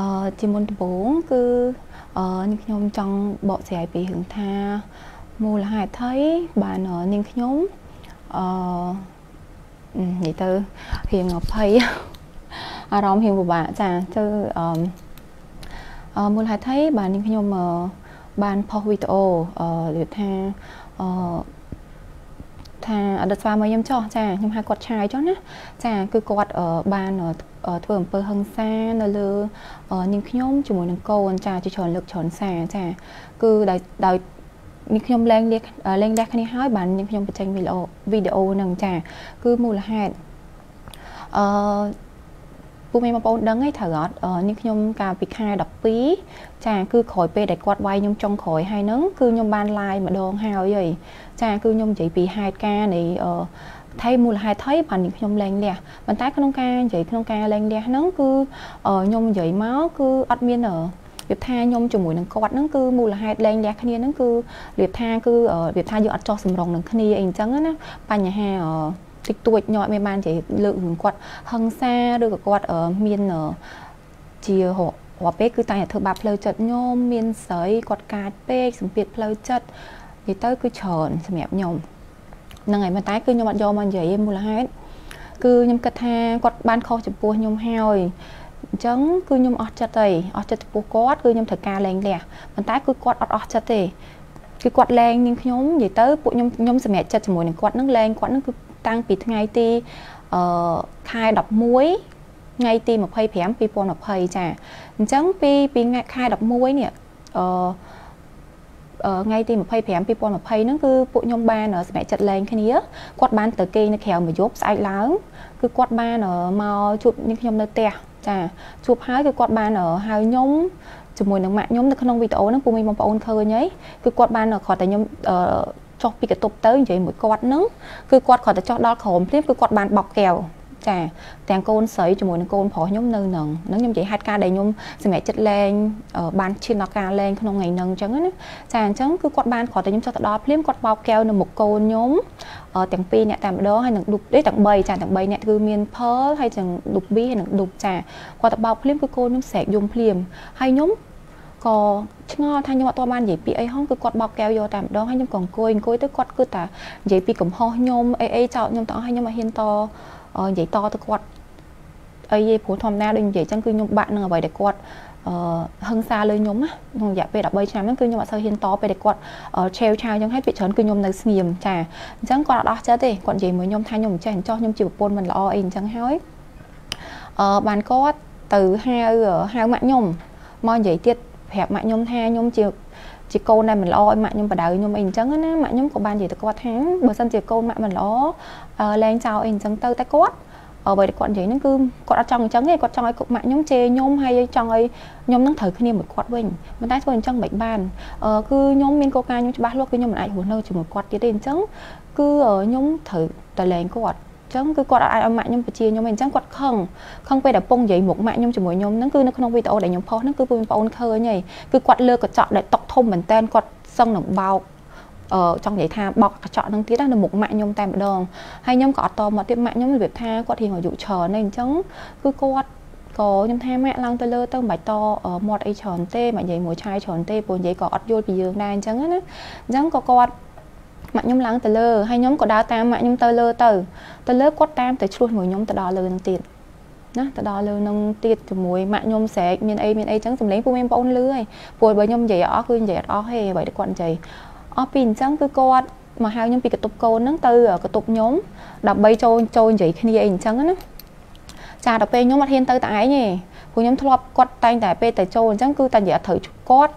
អឺជាមុនដំបូងគឺអឺនាងខ្ញុំចង់បកស្រាយពីរឿងថាមូលហេតុថៃបាននាងខ្ញុំអឺនិយាយទៅរៀងភ័យអារម្មណ៍រៀងពិបាកចាទៅអឺអឺមូលហេតុថៃបាននាងខ្ញុំបានផុសវីដេអូអឺនិយាយថាអឺថាអតីតស្វាមីខ្ញុំចោះចាខ្ញុំហៅគាត់ឆាយចុះណាចា គឺគាត់បានធ្វើ អំពើហិង្សានៅលើនាងខ្ញុំជាមួយនឹងកូនចាជាច្រើនលើកច្រើនសារចាគឺដោយដោយនេះខ្ញុំលែងលះលែងលះគ្នាហើយបាននាងខ្ញុំបញ្ចេញវីដេអូវីដេអូហ្នឹងចាគឺមូលហេតុអឺពូមីបងប្អូនដឹងហើយត្រូវអត់នេះខ្ញុំកាលពីខែ12ចាគឺក្រោយពេលដែលគាត់វាយខ្ញុំចុងក្រោយហើយហ្នឹងគឺខ្ញុំបាន live ម្ដងហើយហើយចាគឺខ្ញុំនិយាយពីហេតុការណ៍នៃ ថៃមូលហេតុថៃបានខ្ញុំលែងលះប៉ុន្តែក្នុងការនិយាយក្នុងការលែងលះហ្នឹងគឺខ្ញុំនិយាយមកគឺអត់មានរបៀបថាខ្ញុំជាមួយនឹងគាត់ហ្នឹងគឺមូលហេតុលែងលះគ្នាហ្នឹងគឺរបៀបថាគឺរបៀបថាយើងអត់ចោះសម្រងនឹងគ្នាអីអញ្ចឹងណាបញ្ហាតិចតួចញ័រមានបាននិយាយលើករឿងគាត់ហឹង្សាឬក៏គាត់មានជារាល់ពេលគឺតែធ្វើបាបផ្លូវចិត្តញោមមានស្រីគាត់កាចពេកសម្ពាធផ្លូវចិត្តនិយាយទៅគឺច្រើនសម្រាប់ខ្ញុំ ហ្នឹងហើយប៉ុន្តែគឺខ្ញុំអត់យកមកនិយាយមូលហេតុគឺខ្ញុំគិតថាគាត់បានខុសចំពោះខ្ញុំហើយអញ្ចឹងគឺខ្ញុំអស់ចិត្តហើយអស់ចិត្តចំពោះគាត់គឺខ្ញុំត្រូវការលែងលះប៉ុន្តែគឺគាត់អត់អស់ចិត្តទេគឺគាត់លែងនាងខ្ញុំនិយាយទៅពួកខ្ញុំខ្ញុំសម្រេចចិត្តជាមួយនឹងគាត់នឹងលែងគាត់នឹងគឺតាំងពីថ្ងៃទីអឺខែ11ថ្ងៃទី25 2020ចាអញ្ចឹងពីពីខែ11នេះអឺ ថ្ងៃទី25 2020ហ្នឹងគឺពួកខ្ញុំបានសម្រេចចិត្តលែងគ្នាគាត់បានទៅគេងនៅក្រៅមួយយប់ស្អែកឡើងគឺគាត់បានមកជួបនាងខ្ញុំនៅផ្ទះចាជួបហើយគឺគាត់បានហៅខ្ញុំជាមួយនឹងម៉ាក់ខ្ញុំនៅក្នុងវីដេអូហ្នឹងពូមីបងប្អូនឃើញហើយគឺគាត់បានគាត់តែខ្ញុំចុះពីកតុបទៅនិយាយមួយគាត់ហ្នឹងគឺគាត់គាត់តែចុះដល់ក្រោមភ្លាមគឺគាត់បានបោកកែវ ចាទាំងកូនស្រីជាមួយនឹងកូនប្រុសខ្ញុំនៅនឹងហ្នឹងខ្ញុំនិយាយហេតុការដែលខ្ញុំសម្រេចចិត្តលែងបានឈានដល់ការលែងក្នុងថ្ងៃហ្នឹងអញ្ចឹងណាចាអញ្ចឹងគឺគាត់បានគ្រាន់តែខ្ញុំចុះទៅដល់ភ្លាមគាត់បោកកែវនៅមុខកូនខ្ញុំទាំងពីរអ្នកតែម្ដងហើយនឹងឌុបទេទាំង3ចាទាំង3អ្នកគឺមាន Pearl ហើយទាំងឌុប B ហើយនឹងឌុបចាគាត់ទៅបោកភ្លាមគឺកូនខ្ញុំស្រែកយំភ្លាមហើយខ្ញុំក៏ឆ្ងល់ថាខ្ញុំអត់ទាន់បាននិយាយពីអីហងគឺគាត់បោកកែវយកតែម្ដងហើយខ្ញុំក៏អង្គុយអង្គុយទៅគាត់គឺតានិយាយពីកំហុសខ្ញុំអីអីចោតខ្ញុំទាំងអស់ហើយខ្ញុំអត់ហ៊ានត និយាយតទៅគាត់អីទេព្រោះធម្មតាដូចនិយាយចឹងគឺខ្ញុំបាក់នឹងអ្វីដែលគាត់អឺហឹង្សាលើខ្ញុំណាក្នុងរយៈពេល13ឆ្នាំហ្នឹងគឺខ្ញុំអត់សូវហ៊ានតពេលដែលគាត់ឆេវឆាវចឹងហើយពីច្រើនគឺខ្ញុំនៅស្ងៀមចាអញ្ចឹងគាត់អត់ដោះចិត្តទេគាត់និយាយមួយខ្ញុំថាខ្ញុំមិនចេះអញ្ចោះខ្ញុំជាប្រពន្ធមិនល្អអីអញ្ចឹងហើយអឺបានគាត់ទៅហៅហៅម៉ាក់ខ្ញុំមកនិយាយទៀតប្រាប់ម៉ាក់ខ្ញុំថាខ្ញុំជា ជាកូនដែលមិនល្អឲ្យម៉ាក់ខ្ញុំបដៅខ្ញុំអីអញ្ចឹងណាម៉ាក់ខ្ញុំក៏បាននិយាយទៅគាត់ថាបើសិនជាកូនម៉ាក់មិនល្អលែងចោលអីអញ្ចឹងទៅតែគាត់អ្វីដែលគាត់និយាយហ្នឹងគឺគាត់អត់ចង់អញ្ចឹងទេគាត់ចង់ឲ្យម៉ាក់ខ្ញុំជេរខ្ញុំហើយចង់ឲ្យខ្ញុំនឹងត្រូវគ្នាមួយគាត់វិញប៉ុន្តែធ្វើអញ្ចឹងមិនបានអឺគឺខ្ញុំមានកលការខ្ញុំច្បាស់លាស់គឺខ្ញុំមិនអាចរស់នៅជាមួយគាត់ទៀតទេអញ្ចឹងគឺខ្ញុំត្រូវតែលែងគាត់ ចឹងគឺគាត់អាចឲ្យម៉ាក់ខ្ញុំបញ្ជាខ្ញុំអញ្ចឹងគាត់ខឹងខឹងពេលដែលពងនិយាយមុខម៉ាក់ខ្ញុំជាមួយខ្ញុំហ្នឹងគឺនៅក្នុងវីដេអូដែលខ្ញុំផុសហ្នឹងគឺបងប្អូនឃើញហើយគឺគាត់លើកកញ្ចក់ដែលតុកធំមែនតែនគាត់សឹងនឹងបោកអឺចង់និយាយថាបោកកញ្ចក់ហ្នឹងទៀតណានៅមុខម៉ាក់ខ្ញុំតែម្ដងហើយខ្ញុំក៏អត់តមកទៀតម៉ាក់ខ្ញុំរបៀបថាគាត់រៀងអាយុច្រើនហើយអញ្ចឹងគឺគាត់ក៏ខ្ញុំថាម៉ាក់ឡើងទៅលើទៅមិនបាច់តមាត់អីច្រើនទេមិននិយាយមួយឆាយច្រើនទេព្រោះនិយាយក៏អត់យល់ពីយើងដែរអញ្ចឹងណាអញ្ចឹងក៏គាត់ ម៉ាក់ខ្ញុំឡើងទៅលើហើយខ្ញុំក៏ដើរតាមម៉ាក់ខ្ញុំទៅលើទៅទៅលើគាត់តាមទៅឆ្លោះមួយខ្ញុំទៅដល់លើនឹងទៀតណាទៅដល់លើនឹងទៀតជាមួយម៉ាក់ខ្ញុំស្រែកមានអីមានអីចឹងសម្លេងពួកមានបងប្អូនលឺហើយព្រោះបើខ្ញុំនិយាយអស់គឺនិយាយអត់អស់ទេអ្វីដែលគាត់និយាយអស់ពីអញ្ចឹងគឺគាត់មកហៅខ្ញុំពីកតុបកូនហ្នឹងទៅកតុបខ្ញុំដើម្បីចូលចូលនិយាយគ្នាអីអញ្ចឹងណាចាដល់ពេលខ្ញុំអត់ហ៊ានទៅតែឯងទេ ព្រោះខ្ញុំធ្លាប់គាត់តែងតែពេលតែចូលអញ្ចឹងគឺតែនិយាយត្រូវគាត់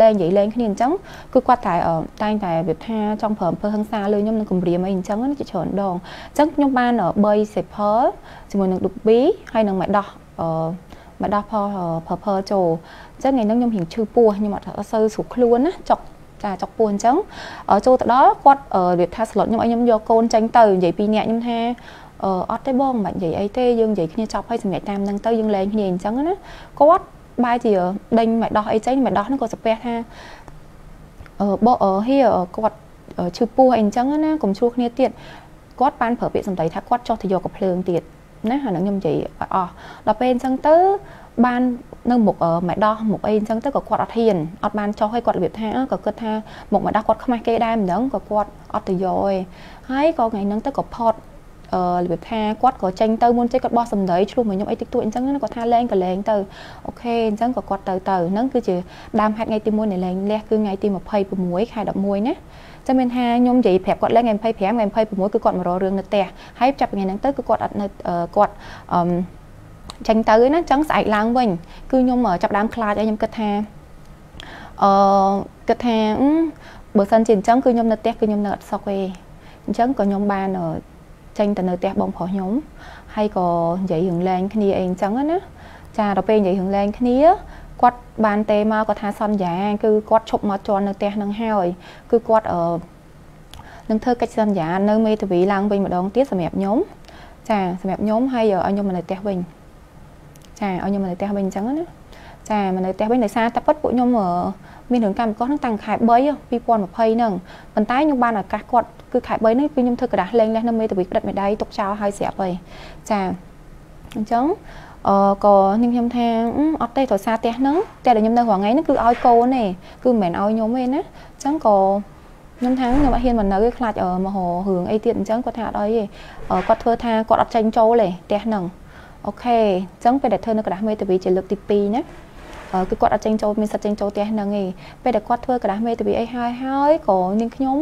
លេងនិយាយលេងគ្នាអញ្ចឹងគឺគាត់តែតែងតែវាថាចង់ប្រើអំពើហិង្សាលើខ្ញុំនឹងគម្រាមអីអញ្ចឹងជាច្រើនដងអញ្ចឹងខ្ញុំបាន3 sample ជាមួយនឹង Dubi ហើយនឹងមកដោះអឺមកដោះផល purple ចូលអញ្ចឹងថ្ងៃហ្នឹងខ្ញុំរៀងឈឺពោះខ្ញុំអត់សូវស្រួលខ្លួនណាចុកចាចុកពោះអញ្ចឹងចូលទៅដល់គាត់រៀបថាស្លុតខ្ញុំឲ្យខ្ញុំយកកូនចេញទៅនិយាយពីអ្នកខ្ញុំថា អឺអត់ទេបងមិនបាច់និយាយអីទេយើងនិយាយគ្នាចប់ហើយសម្រាប់តាមហ្នឹងទៅយើងលែងគ្នាអញ្ចឹងណាគាត់បែរជាដេញមកដោះអីចេញមកដោះហ្នឹងក៏សាពះថាអឺបអឺហៀគាត់ឈឺពោះអីអញ្ចឹងណាកុំឆ្លោះគ្នាទៀតគាត់បានប្រើពាក្យសម្ដីថាគាត់ចោះទៅយកកំភ្លើងទៀតណាអាហ្នឹងខ្ញុំនិយាយអស់ដល់ពេលអញ្ចឹងទៅអបាននៅមុខម៉ែដោះមុខអីអញ្ចឹងទៅក៏គាត់អត់ហ៊ានអត់បានចុះឲ្យគាត់របៀបថាក៏គិតថាមុខម៉ែដោះគាត់ខ្មាស់គេដែរមិនដឹងក៏គាត់អត់ទៅយកឯងហើយក៏ថ្ងៃហ្នឹងទៅក៏ផត់ អឺរបៀបថាគាត់ក៏ចេញទៅមុនចេះគាត់បោះសម្ដីឆ្លោះមកខ្ញុំអីតិចតួចអញ្ចឹងគាត់ថាលែងក៏លែងទៅអូខេអញ្ចឹងក៏គាត់ទៅទៅហ្នឹងគឺជាដើមហេតុថ្ងៃទី1នៃលែងលះគឺថ្ងៃទី26ខែ11ណាចាំមានថាខ្ញុំនិយាយប្រាប់គាត់ឡើងថ្ងៃ25ថ្ងៃ26គឺគាត់មករករឿងនៅផ្ទះហើយចាប់ពីថ្ងៃហ្នឹងទៅគឺគាត់អត់នៅគាត់អឺចាញ់ទៅណាចឹងស្អែកឡើងវិញ គឺខ្ញុំចាប់ដើមខ្លាចហើយខ្ញុំគិតថាអឺគិតថាបើសិនជាអញ្ចឹងគឺខ្ញុំនៅផ្ទះគឺខ្ញុំនៅអត់សុខទេអញ្ចឹងក៏ខ្ញុំបាន ចេញទៅនៅផ្ទះបងប្រុសខ្ញុំហើយក៏និយាយរឿងលែងគ្នាអីអញ្ចឹងណាចាដល់ពេលនិយាយរឿងលែងគ្នាគាត់បានទេមកគាត់ថាសន្យាគឺគាត់ឈប់មកជន់នៅផ្ទះនឹងហើយគឺគាត់អឺនឹងធ្វើកិច្ចសន្យានៅមេធាវីឡើងវិញម្ដងទៀតសម្រាប់ខ្ញុំចាសម្រាប់ខ្ញុំហើយឲ្យខ្ញុំមកនៅផ្ទះវិញចាឲ្យខ្ញុំមកនៅផ្ទះវិញអញ្ចឹងណាចាមកនៅផ្ទះវិញដោយសារតែពិតពួកខ្ញុំ មានរឿងកម្មករហ្នឹងតាំងខែ3 2020ហ្នឹងប៉ុន្តែខ្ញុំបានឱកាសគាត់គឺខែ3ហ្នឹងគឺខ្ញុំធ្វើក្រដាស់លេងលេះនៅមេធាវីផ្ដិតមេដៃទុកចោលហើយស្រាប់ហើយចាអញ្ចឹងអឺក៏ខ្ញុំខ្ញុំថាអត់ទេដោយសារផ្ទះហ្នឹងតែដែលខ្ញុំនៅរាល់ថ្ងៃហ្នឹងគឺឲ្យកូនទេគឺមិនមែនឲ្យខ្ញុំទេណាអញ្ចឹងក៏ខ្ញុំថាខ្ញុំអត់ហ៊ានមកនៅទេខ្លាចមកររឿងអីទៀតអញ្ចឹងគាត់ថាអត់អីទេគាត់ធ្វើថាគាត់អត់ចេញចូលទេផ្ទះហ្នឹងអូខេអញ្ចឹងពេលដែលធ្វើនៅក្រដាស់មេធាវីជាលើកទី2ណា គឺគាត់អត់ចេញចូលមានសិទ្ធិចេញចូលផ្ទះហ្នឹងឯងពេលដែលគាត់ធ្វើក្រដាស់មេធាវីអីហើយហើយក៏នាងខ្ញុំ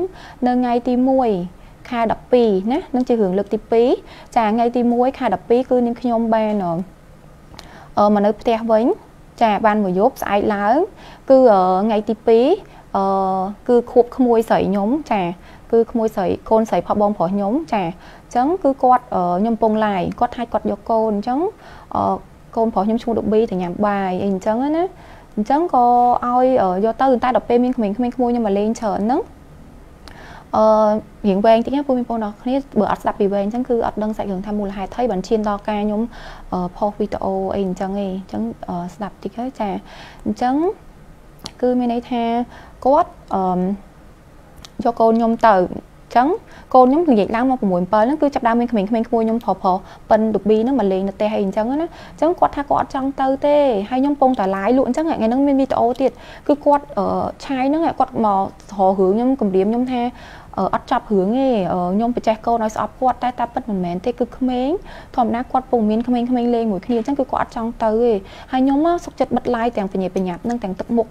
នៅថ្ងៃទី1ខែ12ណានឹងជារឿងលើកទី2ចាថ្ងៃទី1ខែ12គឺនាងខ្ញុំបានអឺមកនៅផ្ទះវិញចាបានមួយយប់ស្អែកឡើង គឺថ្ងៃទី2អឺគឺខួបក្មួយស្រីខ្ញុំចាគឺក្មួយស្រីកូនស្រីផបងប្រុសខ្ញុំចាអញ្ចឹងគឺគាត់ខ្ញុំពងឡាយគាត់ថាគាត់យកកូនអញ្ចឹង កូនប្រុសខ្ញុំឈ្មោះដប៊ីទៅញ៉ាំបាយអីអញ្ចឹងណាអញ្ចឹងក៏ឲ្យយកទៅតែដល់ពេលមានក្មេងៗក្មួយខ្ញុំមកលេងច្រើនហ្នឹងអឺរៀងវែងតិចណាពួកបងប្អូនអរគ្នាបើអត់ស្ដាប់ពីវែងអញ្ចឹងគឺអត់ដឹងសាច់រឿងថាមូលហេតុថៃបានឈានដល់ការខ្ញុំផុសវីដេអូអីអញ្ចឹងឯងអញ្ចឹងស្ដាប់តិចទៅចាអញ្ចឹងគឺមានន័យថាគាត់អឺយកកូនខ្ញុំទៅ ចឹងកូនខ្ញុំនិយាយឡើងមក6 7ហ្នឹងគឺចាប់ដើមមានក្មេងៗក្មួយខ្ញុំប្រុសប្រុសប៉ិនឌូប៊ីហ្នឹងមកលេងនៅផ្ទះអីអញ្ចឹងណាអញ្ចឹងគាត់ថាគាត់អត់ចង់ទៅទេហើយខ្ញុំពងតែឡាយលក់អញ្ចឹងថ្ងៃហ្នឹងមានវីដេអូទៀតគឺគាត់ឆាយហ្នឹងគាត់មករករឿងខ្ញុំគម្រាមខ្ញុំថាអត់ចាប់រឿងទេខ្ញុំបច្ចេះកូនឲ្យស្អប់គាត់តែតែពិតមិនមែនទេគឺក្មេងធម្មតាគាត់ពុំមានក្មេងៗលេងមួយគ្នាអញ្ចឹងគឺគាត់អត់ចង់ទៅទេហើយខ្ញុំសុកចិត្តបិទឡាយទាំងបញ្ញាបញ្ញាប់និងទាំងទឹកមុខ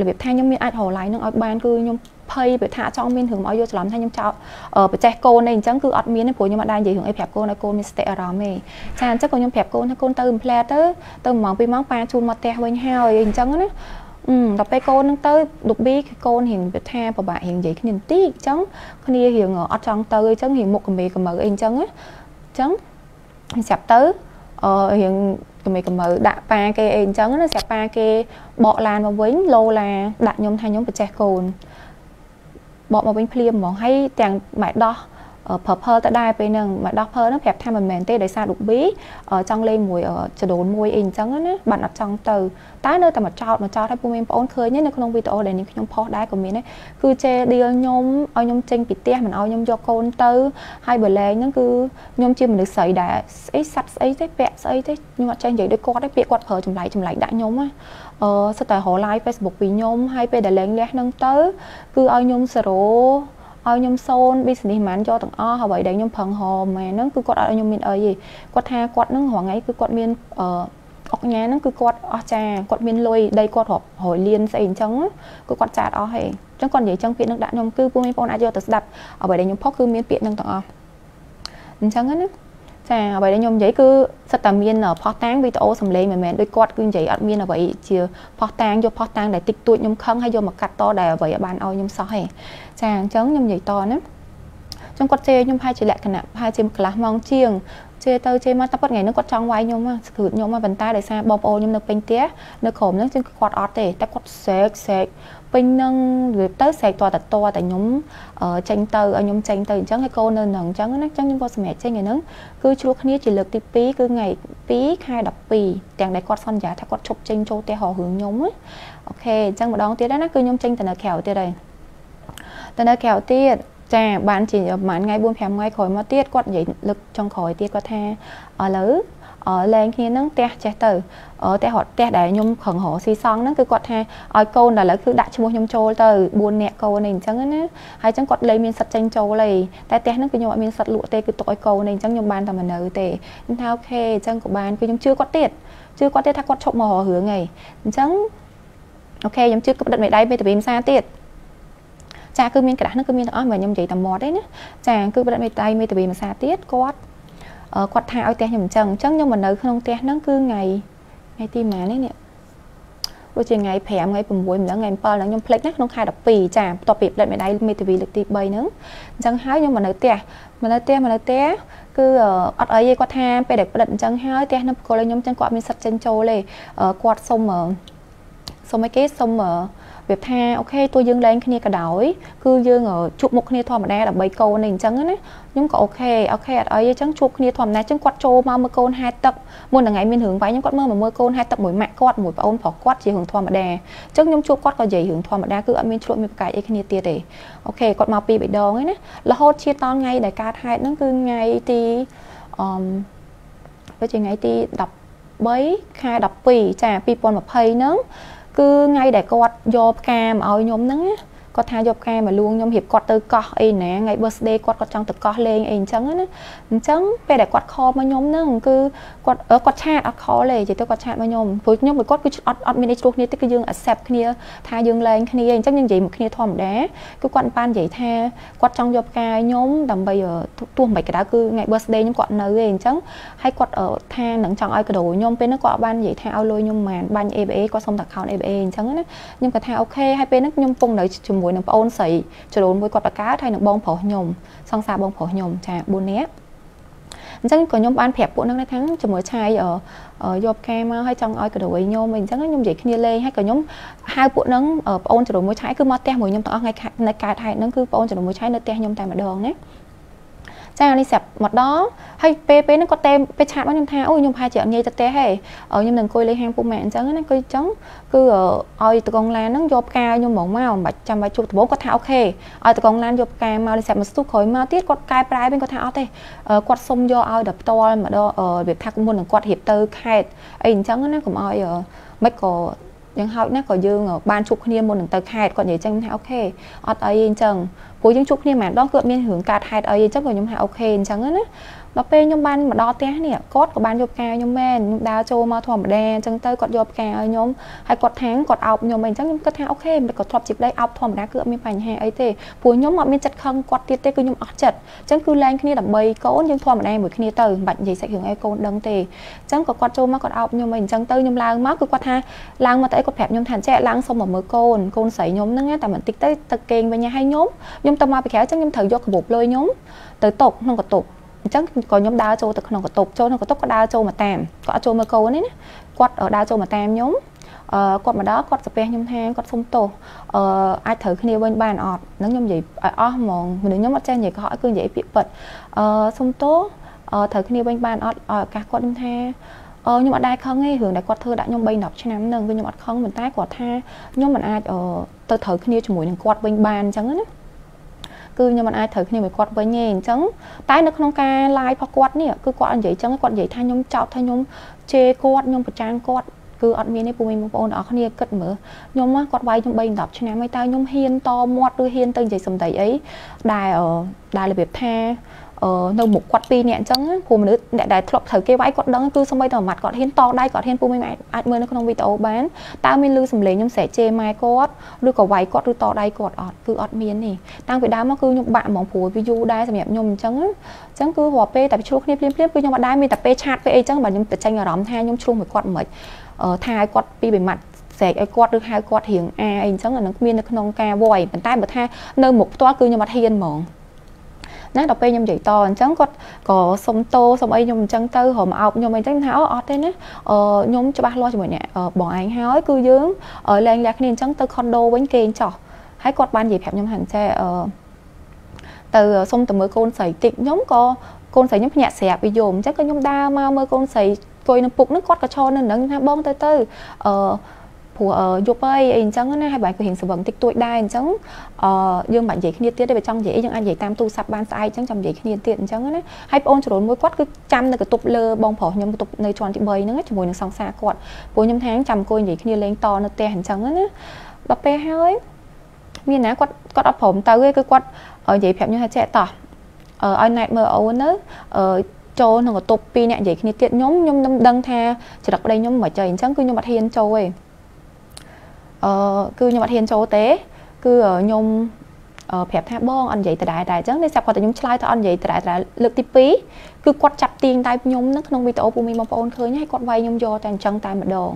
របៀបថាខ្ញុំមានអាចរកឡាយនឹងឲ្យបានគឺខ្ញុំ ភ័យពេលថាចង់មានរឿងមកយកច្រឡំថាខ្ញុំចោលបច្ចេះកូននេះអញ្ចឹងគឺអត់មានទេព្រោះខ្ញុំអត់ដែរនិយាយរឿងអីប្រាប់កូនឲ្យកូនមានសតិអារម្មណ៍ទេចាអញ្ចឹងក៏ខ្ញុំប្រាប់កូនថាកូនទៅផ្លែទៅទៅ1ម៉ោង2ម៉ោងប៉ាជូនមកផ្ទះវិញហើយអញ្ចឹងណាអឺដល់ពេលកូននឹងទៅឌុបប៊ីគឺកូនរៀងវាថាពិបាករៀងនិយាយគ្នាបន្តិចអញ្ចឹងគ្នារៀងអត់ចង់ទៅអញ្ចឹងរៀងមុខកមេកម្ៅអីអញ្ចឹងណាអញ្ចឹងស្រាប់ទៅអឺរៀងកមេកម្ៅដាក់ប៉ាគេអីអញ្ចឹងណាស្រាប់ប៉ាគេបកឡានមកវិញលោឡាដាក់ខ្ញុំថាខ្ញុំបច្ចេះកូន បកមកវិញភ្លាមហ្មងហើយទាំងម៉ែដោះ ភើភើទៅដែរពេលហ្នឹងមកដោះភើហ្នឹងប្រាប់ថាមិនមែនទេដោយសាររូប៊ីចង់លេងមួយចដូនមួយអីអញ្ចឹងណាបានអត់ចង់ទៅតែនៅតែមកចោតមកចោតឲ្យពួកមានបងអូនឃើញនៅក្នុងវីដេអូដែលនាងខ្ញុំផុសដែរក៏មានដែរគឺជេឌីលខ្ញុំឲ្យខ្ញុំចេញពីផ្ទះមិនឲ្យខ្ញុំយកកូនទៅហើយបើលែងហ្នឹងគឺខ្ញុំជាមនុស្សស្រីដែរស្អីសัตว์ស្អីទេពាក់ស្អីទេខ្ញុំអត់ចេះនិយាយដូចគាត់ទេពាក្យគាត់ប្រើចម្លែកចម្លែកដាក់ខ្ញុំណាអឺសិតតែរក live Facebook ពីខ្ញុំហើយពេលដែលលែងលះហ្នឹងទៅ គឺឲ្យខ្ញុំ0 ឲ្យខ្ញុំសូន business man យកទាំងអស់ហើយដែលខ្ញុំប្រឹងហមមែនហ្នឹងគឺគាត់អត់ឲ្យខ្ញុំមានអីទេគាត់ថាគាត់ហ្នឹងរងថ្ងៃគឺគាត់មានអឺអុកញ៉ាហ្នឹងគឺគាត់អស់ចាគាត់មានលុយដីគាត់រាប់រយលានស្អីអញ្ចឹងគឺគាត់ចាតអស់ហេអញ្ចឹងគាត់និយាយចឹងពាក្យហ្នឹងដាក់ខ្ញុំគឺពួកបងប្អូនអាចយកទៅស្ដាប់អ្វីដែលខ្ញុំផុសគឺមានពាក្យហ្នឹងទាំងអស់អញ្ចឹងណាចាអ្វីដែលខ្ញុំនិយាយគឺសិតតែមានផុសតាំងវីដេអូសម្លេងមិនមែនដូចគាត់គឺនិយាយអត់មានអ្វីជាផុសតាំងយកផុសតាំងដែលតិចតួចខ្ញុំខឹងហើយយកមកកាត់តដែលអ្វីឲ្យបានឲ្យខ្ញុំសោះទេ ចាអញ្ចឹងខ្ញុំនិយាយតណាចឹងគាត់ជេរខ្ញុំប្រហែលជាលក្ខណៈប្រហែលជាកន្លះម៉ោងជាងជេរទៅជេរមកតែប៉ុតថ្ងៃហ្នឹងគាត់ចង់វាយខ្ញុំស្គ្រូតខ្ញុំមកប៉ុន្តែដោយសារបងប្អូនខ្ញុំនៅពេញផ្ទះនៅក្រុមហ្នឹងចឹងគាត់អត់ទេតែគាត់សែកសែកពេញនឹងរៀបទៅស្រែកតតតតែខ្ញុំចេញទៅឲ្យខ្ញុំចេញទៅអញ្ចឹងហើយកូននៅនឹងអញ្ចឹងណាអញ្ចឹងខ្ញុំក៏សម្រេចចេញឯហ្នឹងគឺឆ្លោះគ្នាជាលើកទី2គឺថ្ងៃ2ខែ12ទាំងដែលគាត់សន្យាថាគាត់ឈប់ចេញចូលផ្ទះរករឿងខ្ញុំណាអូខេអញ្ចឹងម្ដងទៀតណាគឺខ្ញុំចេញទៅនៅក្រៅទៀតហើយ ទៅនៅក្រៅទៀតចាបានជាប្រហែលថ្ងៃ4 5ថ្ងៃក្រោយមកទៀតគាត់និយាយលើកចុងក្រោយទៀតគាត់ថាឥឡូវលែងគ្នាហ្នឹងផ្ទះចេះទៅផ្ទះរត់ផ្ទះដែលខ្ញុំខឹងរស៊ីសងហ្នឹងគឺគាត់ថាឲ្យកូនដែលឥឡូវគឺដាក់ឈ្មោះខ្ញុំចូលទៅ4នាក់កូននេះអញ្ចឹងណាហើយអញ្ចឹងគាត់លែងមានសិទ្ធចេញចូលទេតែផ្ទះហ្នឹងគឺខ្ញុំអត់មានសិទ្ធលក់ទេគឺទុកឲ្យកូននេះអញ្ចឹងខ្ញុំបានតែមកនៅទេខ្ញុំថាអូខេអញ្ចឹងក៏បានគឺខ្ញុំជឿគាត់ទៀតជឿគាត់ទៀតថាគាត់ឈប់មករករឿងអីអញ្ចឹងអូខេខ្ញុំជឿគាត់បដិមេដៃមេតាវីមសាទៀត ចាគឺមានក្រាស់ហ្នឹងគឺមានទាំងអស់មិនខ្ញុំនិយាយតែមាត់ទេណាចាគឺបដិមេដៃមេតាវីមសាទៀតគាត់គាត់ថាឲ្យផ្ទះខ្ញុំអញ្ចឹងអញ្ចឹងខ្ញុំមកនៅក្នុងផ្ទះហ្នឹងគឺថ្ងៃថ្ងៃទីម៉ានេះនេះដូចជាថ្ងៃ5ថ្ងៃ6ម្ដងថ្ងៃ7ហ្នឹងខ្ញុំភ្លេចណាក្នុងខែ12ចាបន្ទាប់ពីផ្តិតមេដៃមេធាវីលើកទី3ហ្នឹងអញ្ចឹងហើយខ្ញុំមកនៅផ្ទះមកនៅផ្ទះមកនៅផ្ទះគឺអត់អីទេគាត់ថាពេលដែលផ្តិតអញ្ចឹងហើយផ្ទះនៅបុរីខ្ញុំអញ្ចឹងគាត់មានសិទ្ធចិញ្ចូលទេគាត់សុំសុំអីគេសុំ វាថា okay ទោះយើងលែងគ្នាក៏ដោយគឺយើងជួបមុខគ្នាធម្មតាដើម្បីកូននេះអញ្ចឹងណាខ្ញុំក៏ okay okay អត់អីអញ្ចឹងជួបគ្នាធម្មតាអញ្ចឹងគាត់ចូលមកមើលកូនហែទឹកមុនថ្ងៃមានរឿងវាយខ្ញុំគាត់មើលមកមើលកូនហែទឹកមួយម៉ាក់គាត់មួយប្អូនប្រុសគាត់ជារឿងធម្មតាអញ្ចឹងខ្ញុំជួបគាត់ក៏និយាយរឿងធម្មតាគឺអត់មានឆ្លុះមានប្រកែកអីគ្នាទៀតទេOkay គាត់មកពីបេដងឯណារហូតជាតថ្ងៃដែលកើតហេតុហ្នឹងគឺថ្ងៃទីអឺវាជាថ្ងៃទី13ខែ12ចា2020ហ្នឹង គឺថ្ងៃដែលគាត់យកផ្កាមកឲ្យខ្ញុំហ្នឹងណា គាត់ថាយកផ្កាមកលួងខ្ញុំរៀបគាត់ទៅកោះអីណាថ្ងៃ birthday គាត់គាត់ចង់ទៅកោះលេងអីអញ្ចឹងណាអញ្ចឹងពេលដែលគាត់ call មកខ្ញុំហ្នឹងគឺគាត់គាត់ chat អត់ call ទេនិយាយទៅគាត់ chat មកខ្ញុំព្រោះខ្ញុំគាត់គឺអត់អត់មានអីឈ្លោះគ្នាទេគឺយើង accept គ្នាថាយើងលែងគ្នាអញ្ចឹងយើងនិយាយមកគ្នាធម្មតាគឺគាត់បាននិយាយថាគាត់ចង់យកផ្កាខ្ញុំដើម្បីទោះមិនក្តៅគឺថ្ងៃ birthday ខ្ញុំគាត់នៅទេអញ្ចឹងហើយគាត់ថានឹងចង់ឲ្យកដោខ្ញុំពេលហ្នឹងគាត់បាននិយាយថាឲ្យលុយខ្ញុំមិនបាញ់ ABA គាត់សុំតែ account ABA អញ្ចឹងណាខ្ញុំគាត់ថាអូខេហើយពេលហ្នឹងខ្ញុំពងនៅជាមួយជាមួយនឹងប្អូនស្រីចរូនមួយគាត់បកើតហើយនឹងបងប្រុសខ្ញុំសង្សារបងប្រុសខ្ញុំចា4នាក់អញ្ចឹងក៏ខ្ញុំបានប្រាប់ពួកនឹងថាជាមួយឆាយយកផ្កាមកហើយចង់ឲ្យកដួយខ្ញុំអញ្ចឹងខ្ញុំនិយាយគ្នាលេងហើយក៏ខ្ញុំហៅពួកនឹងប្អូនចរូនមួយឆាយគឺមកផ្ទះមួយខ្ញុំទាំងអស់ថ្ងៃនៅកើតហេតុហ្នឹងគឺប្អូនចរូនមួយឆាយនៅផ្ទះខ្ញុំតែម្ដងណា ចានេះស្រាប់មកដល់ហើយពេលពេលហ្នឹងគាត់តែពេលឆាតមកខ្ញុំថាអូខ្ញុំប្រហែលជាអត់ងាយទៅផ្ទះទេខ្ញុំនឹងអង្គុយលេងហាងពុកម៉ែអញ្ចឹងណាគឺអញ្ចឹងគឺឲ្យតកងឡានហ្នឹងយកផ្កាខ្ញុំហ្មងមកមិនបាច់ចាំបាច់ជួបដំបូងគាត់ថាអូខេឲ្យតកងឡានយកផ្កាមកនេះស្រាប់មកស្ទុះក្រោយមកទៀតគាត់កែប្រែវិញគាត់ថាអត់ទេគាត់សុំយកឲ្យដល់ផ្ទាល់ម្ដងរបៀបថាមុននឹងគាត់រៀបទៅខេតអីអញ្ចឹងណាកុំឲ្យមិនក៏ យ៉ាងហោចណាស់ក៏យើងបានជួបគ្នាមុននឹងទៅខេតគាត់និយាយចឹងថា okay អត់អីអញ្ចឹងព្រោះយើងជួបគ្នាម្ដងគឺអត់មានរឿងកើតហេតុអីអញ្ចឹងក៏ខ្ញុំថា okay អញ្ចឹងណា ដល់ពេលខ្ញុំបានមកដល់ផ្ទះនេះគាត់ក៏បានយកផ្កាខ្ញុំមែនខ្ញុំដើរចូលមកធម្មតាអញ្ចឹងទៅគាត់យកផ្កាឲ្យខ្ញុំហើយគាត់ថាងគាត់អោបខ្ញុំអីអញ្ចឹងខ្ញុំគិតថា okay មិនក៏ធ្លាប់ជាប្តីអោបធម្មតាគឺអត់មានបញ្ហាអីទេព្រោះខ្ញុំអត់មានចិត្តខឹងគាត់ទៀតទេគឺខ្ញុំអស់ចិត្តអញ្ចឹងគឺលែងគ្នាដើម្បីកូនយើងធម្មតាមួយគ្នាទៅមិនបាច់និយាយសាច់រឿងអីកូនដឹងទេអញ្ចឹងក៏គាត់ចូលមកគាត់អោបខ្ញុំអីអញ្ចឹងទៅខ្ញុំឡើងមកគឺគាត់ថាឡើងមកទៅអីគាត់ប្រាប់ខ្ញុំថាចេះឡើងសុំមកមើលកូនកូនស្រីខ្ញុំហ្នឹងតែបន្តិចទៅទៅគេងវិញហើយខ្ញុំខ្ញុំទៅមកពីក្រៅអញ្ចឹងខ្ញុំត្រូវយកកាបូបលុយខ្ញុំទៅតុកក្នុងកតុក អញ្ចឹងក៏ខ្ញុំដើរចូលទៅក្នុងកតុបចូលក្នុងកតុបក៏ដើរចូលមកតាមគាត់អត់ចូលមើលកូននេះណាគាត់ដើរចូលមកតាមខ្ញុំអឺគាត់មកដល់គាត់សាពះខ្ញុំថាគាត់សុំទោសអឺអាចត្រូវគ្នាវិញបានអត់ហ្នឹងខ្ញុំនិយាយឲ្យអស់ហ្មងមនុស្សខ្ញុំអត់ចេះនិយាយកុហកគឺនិយាយពាក្យពិតអឺសុំទោសអឺត្រូវគ្នាវិញបានអត់ឲ្យឱកាសគាត់ខ្ញុំថាអឺខ្ញុំអត់ដែរខឹងទេរឿងដែលគាត់ធ្វើដាក់ខ្ញុំ3 10ឆ្នាំហ្នឹងគឺខ្ញុំអត់ខឹងប៉ុន្តែគាត់ថាខ្ញុំមិនអាចទៅត្រូវគ្នាជាមួយនឹងគាត់វិញបានអញ្ចឹងណា គឺខ្ញុំមិនអាចត្រូវគ្នាមួយគាត់វិញទេអញ្ចឹងតែនៅក្នុងការ live របស់គាត់នេះគឺគាត់និយាយអញ្ចឹងគាត់និយាយថាខ្ញុំចោទថាខ្ញុំជេរគាត់ខ្ញុំប្រចាំគាត់គឺអត់មានទេពូមីបងប្អូនទាំងអស់គ្នាគិតមើលខ្ញុំគាត់វាយខ្ញុំ3 10ឆ្នាំហើយតើខ្ញុំហ៊ានតមាត់ឬហ៊ានទៅនិយាយសម្ដីអីដែលដែលរបៀបថា នៅមុខគាត់ពីរនាក់អញ្ចឹងព្រោះមនុស្សអ្នកដែលធ្លាប់ត្រូវគេវាយគាត់ដឹងគឺសម្បីតែមួយម៉ាត់គាត់ហ៊ានតដៃគាត់ហ៊ានពូមីអាចមើលនៅក្នុងវីដេអូបានតើមានលឺសំឡេងខ្ញុំស្រែកជេរម៉ែគាត់ឬក៏វាយគាត់ឬតដៃគាត់អត់គឺអត់មានទេតាំងពីដើមមកគឺខ្ញុំបាក់ហ្មងព្រោះវាយូរដែរសម្រាប់ខ្ញុំអញ្ចឹងអញ្ចឹងគឺរាល់ពេលតែឆ្លោះគ្នាភ្លាមៗគឺខ្ញុំអត់ដែរមានតែពេលឆាតពេលអីចឹងបើខ្ញុំទៅចេញអារម្មណ៍ថាខ្ញុំឆ្លោះមួយគាត់មិនថាឲ្យគាត់ពីបិមាត់ស្រែកឲ្យគាត់ឬហៅគាត់រៀងអាអីអញ្ចឹងអានឹងគ្មាននៅក្នុងការវាយប៉ុន្តែបើថានៅមុខផ្ទាល់គឺខ្ញុំអត់ហ៊ានហ្មង ណាដល់ពេលខ្ញុំនិយាយតអញ្ចឹងគាត់ក៏សុំតោសុំអីខ្ញុំអញ្ចឹងទៅរមអោបខ្ញុំអីចឹងថាអូអត់ទេណាអឺខ្ញុំច្បាស់លាស់ជាមួយអ្នកបងឯងហើយគឺយើងលែងលះគ្នាអញ្ចឹងទៅខុនដូវិញគេងចោះហើយគាត់បាននិយាយប្រាប់ខ្ញុំថាចេះអឺទៅសុំទៅមើលកូនស្រីតិចខ្ញុំក៏កូនស្រីខ្ញុំភ្ញាក់ស្រាប់ពីយមអញ្ចឹងក៏ខ្ញុំដើរមកមើលកូនស្រីអង្គុយនៅពុកនឹងគាត់ក៏ឈរនៅនឹងថាបងទៅទៅអឺ ព្រោះយប់អីអីអញ្ចឹងណាហើយបែរក៏រៀងស្វឹងតិចតួចដែរអញ្ចឹងអឺយើងមិននិយាយគ្នាទៀតទេបើចង់និយាយយើងអាចនិយាយតាមទូរស័ព្ទបានស្អែកអញ្ចឹងចាំនិយាយគ្នាទៀតអញ្ចឹងណាហើយបងចរូនមួយគាត់គឺចាំនៅកន្ទប់លើបងប្រុសខ្ញុំកន្ទប់នៅជាន់ទី3ហ្នឹងជាមួយនឹងសង្សារគាត់ព្រោះខ្ញុំថាចាំអង្គុយនិយាយគ្នាលេងតនៅផ្ទះអញ្ចឹងណាដល់ពេលហើយមានណាគាត់គាត់អត់ព្រមទៅទេគឺគាត់និយាយប្រាប់ខ្ញុំថាចេះតោះឲ្យណែតមើលអូនទៅចូលក្នុងកតុបពីរអ្នកនិយាយគ្នាទៀតខ្ញុំខ្ញុំនឹងដឹងថាចរិតប្តីខ្ញុំមិនចៃអញ្ចឹងគឺខ្ញុំអត់ហ៊ានចូលទេ អឺគឺខ្ញុំអត់ហ៊ានចូលទេ គឺខ្ញុំប្រាប់ថាបងអត់និយាយដដែលតែអញ្ចឹងនេះស្រាប់គាត់តែខ្ញុំឆ្លើយថាអត់និយាយដដែលតែលើកទី2គឺគាត់ចាប់ទាញដៃខ្ញុំនឹងក្នុងវីដេអូពូមីបងប្អូនឃើញហើយគាត់វាយខ្ញុំយកតែអញ្ចឹងតែម្ដង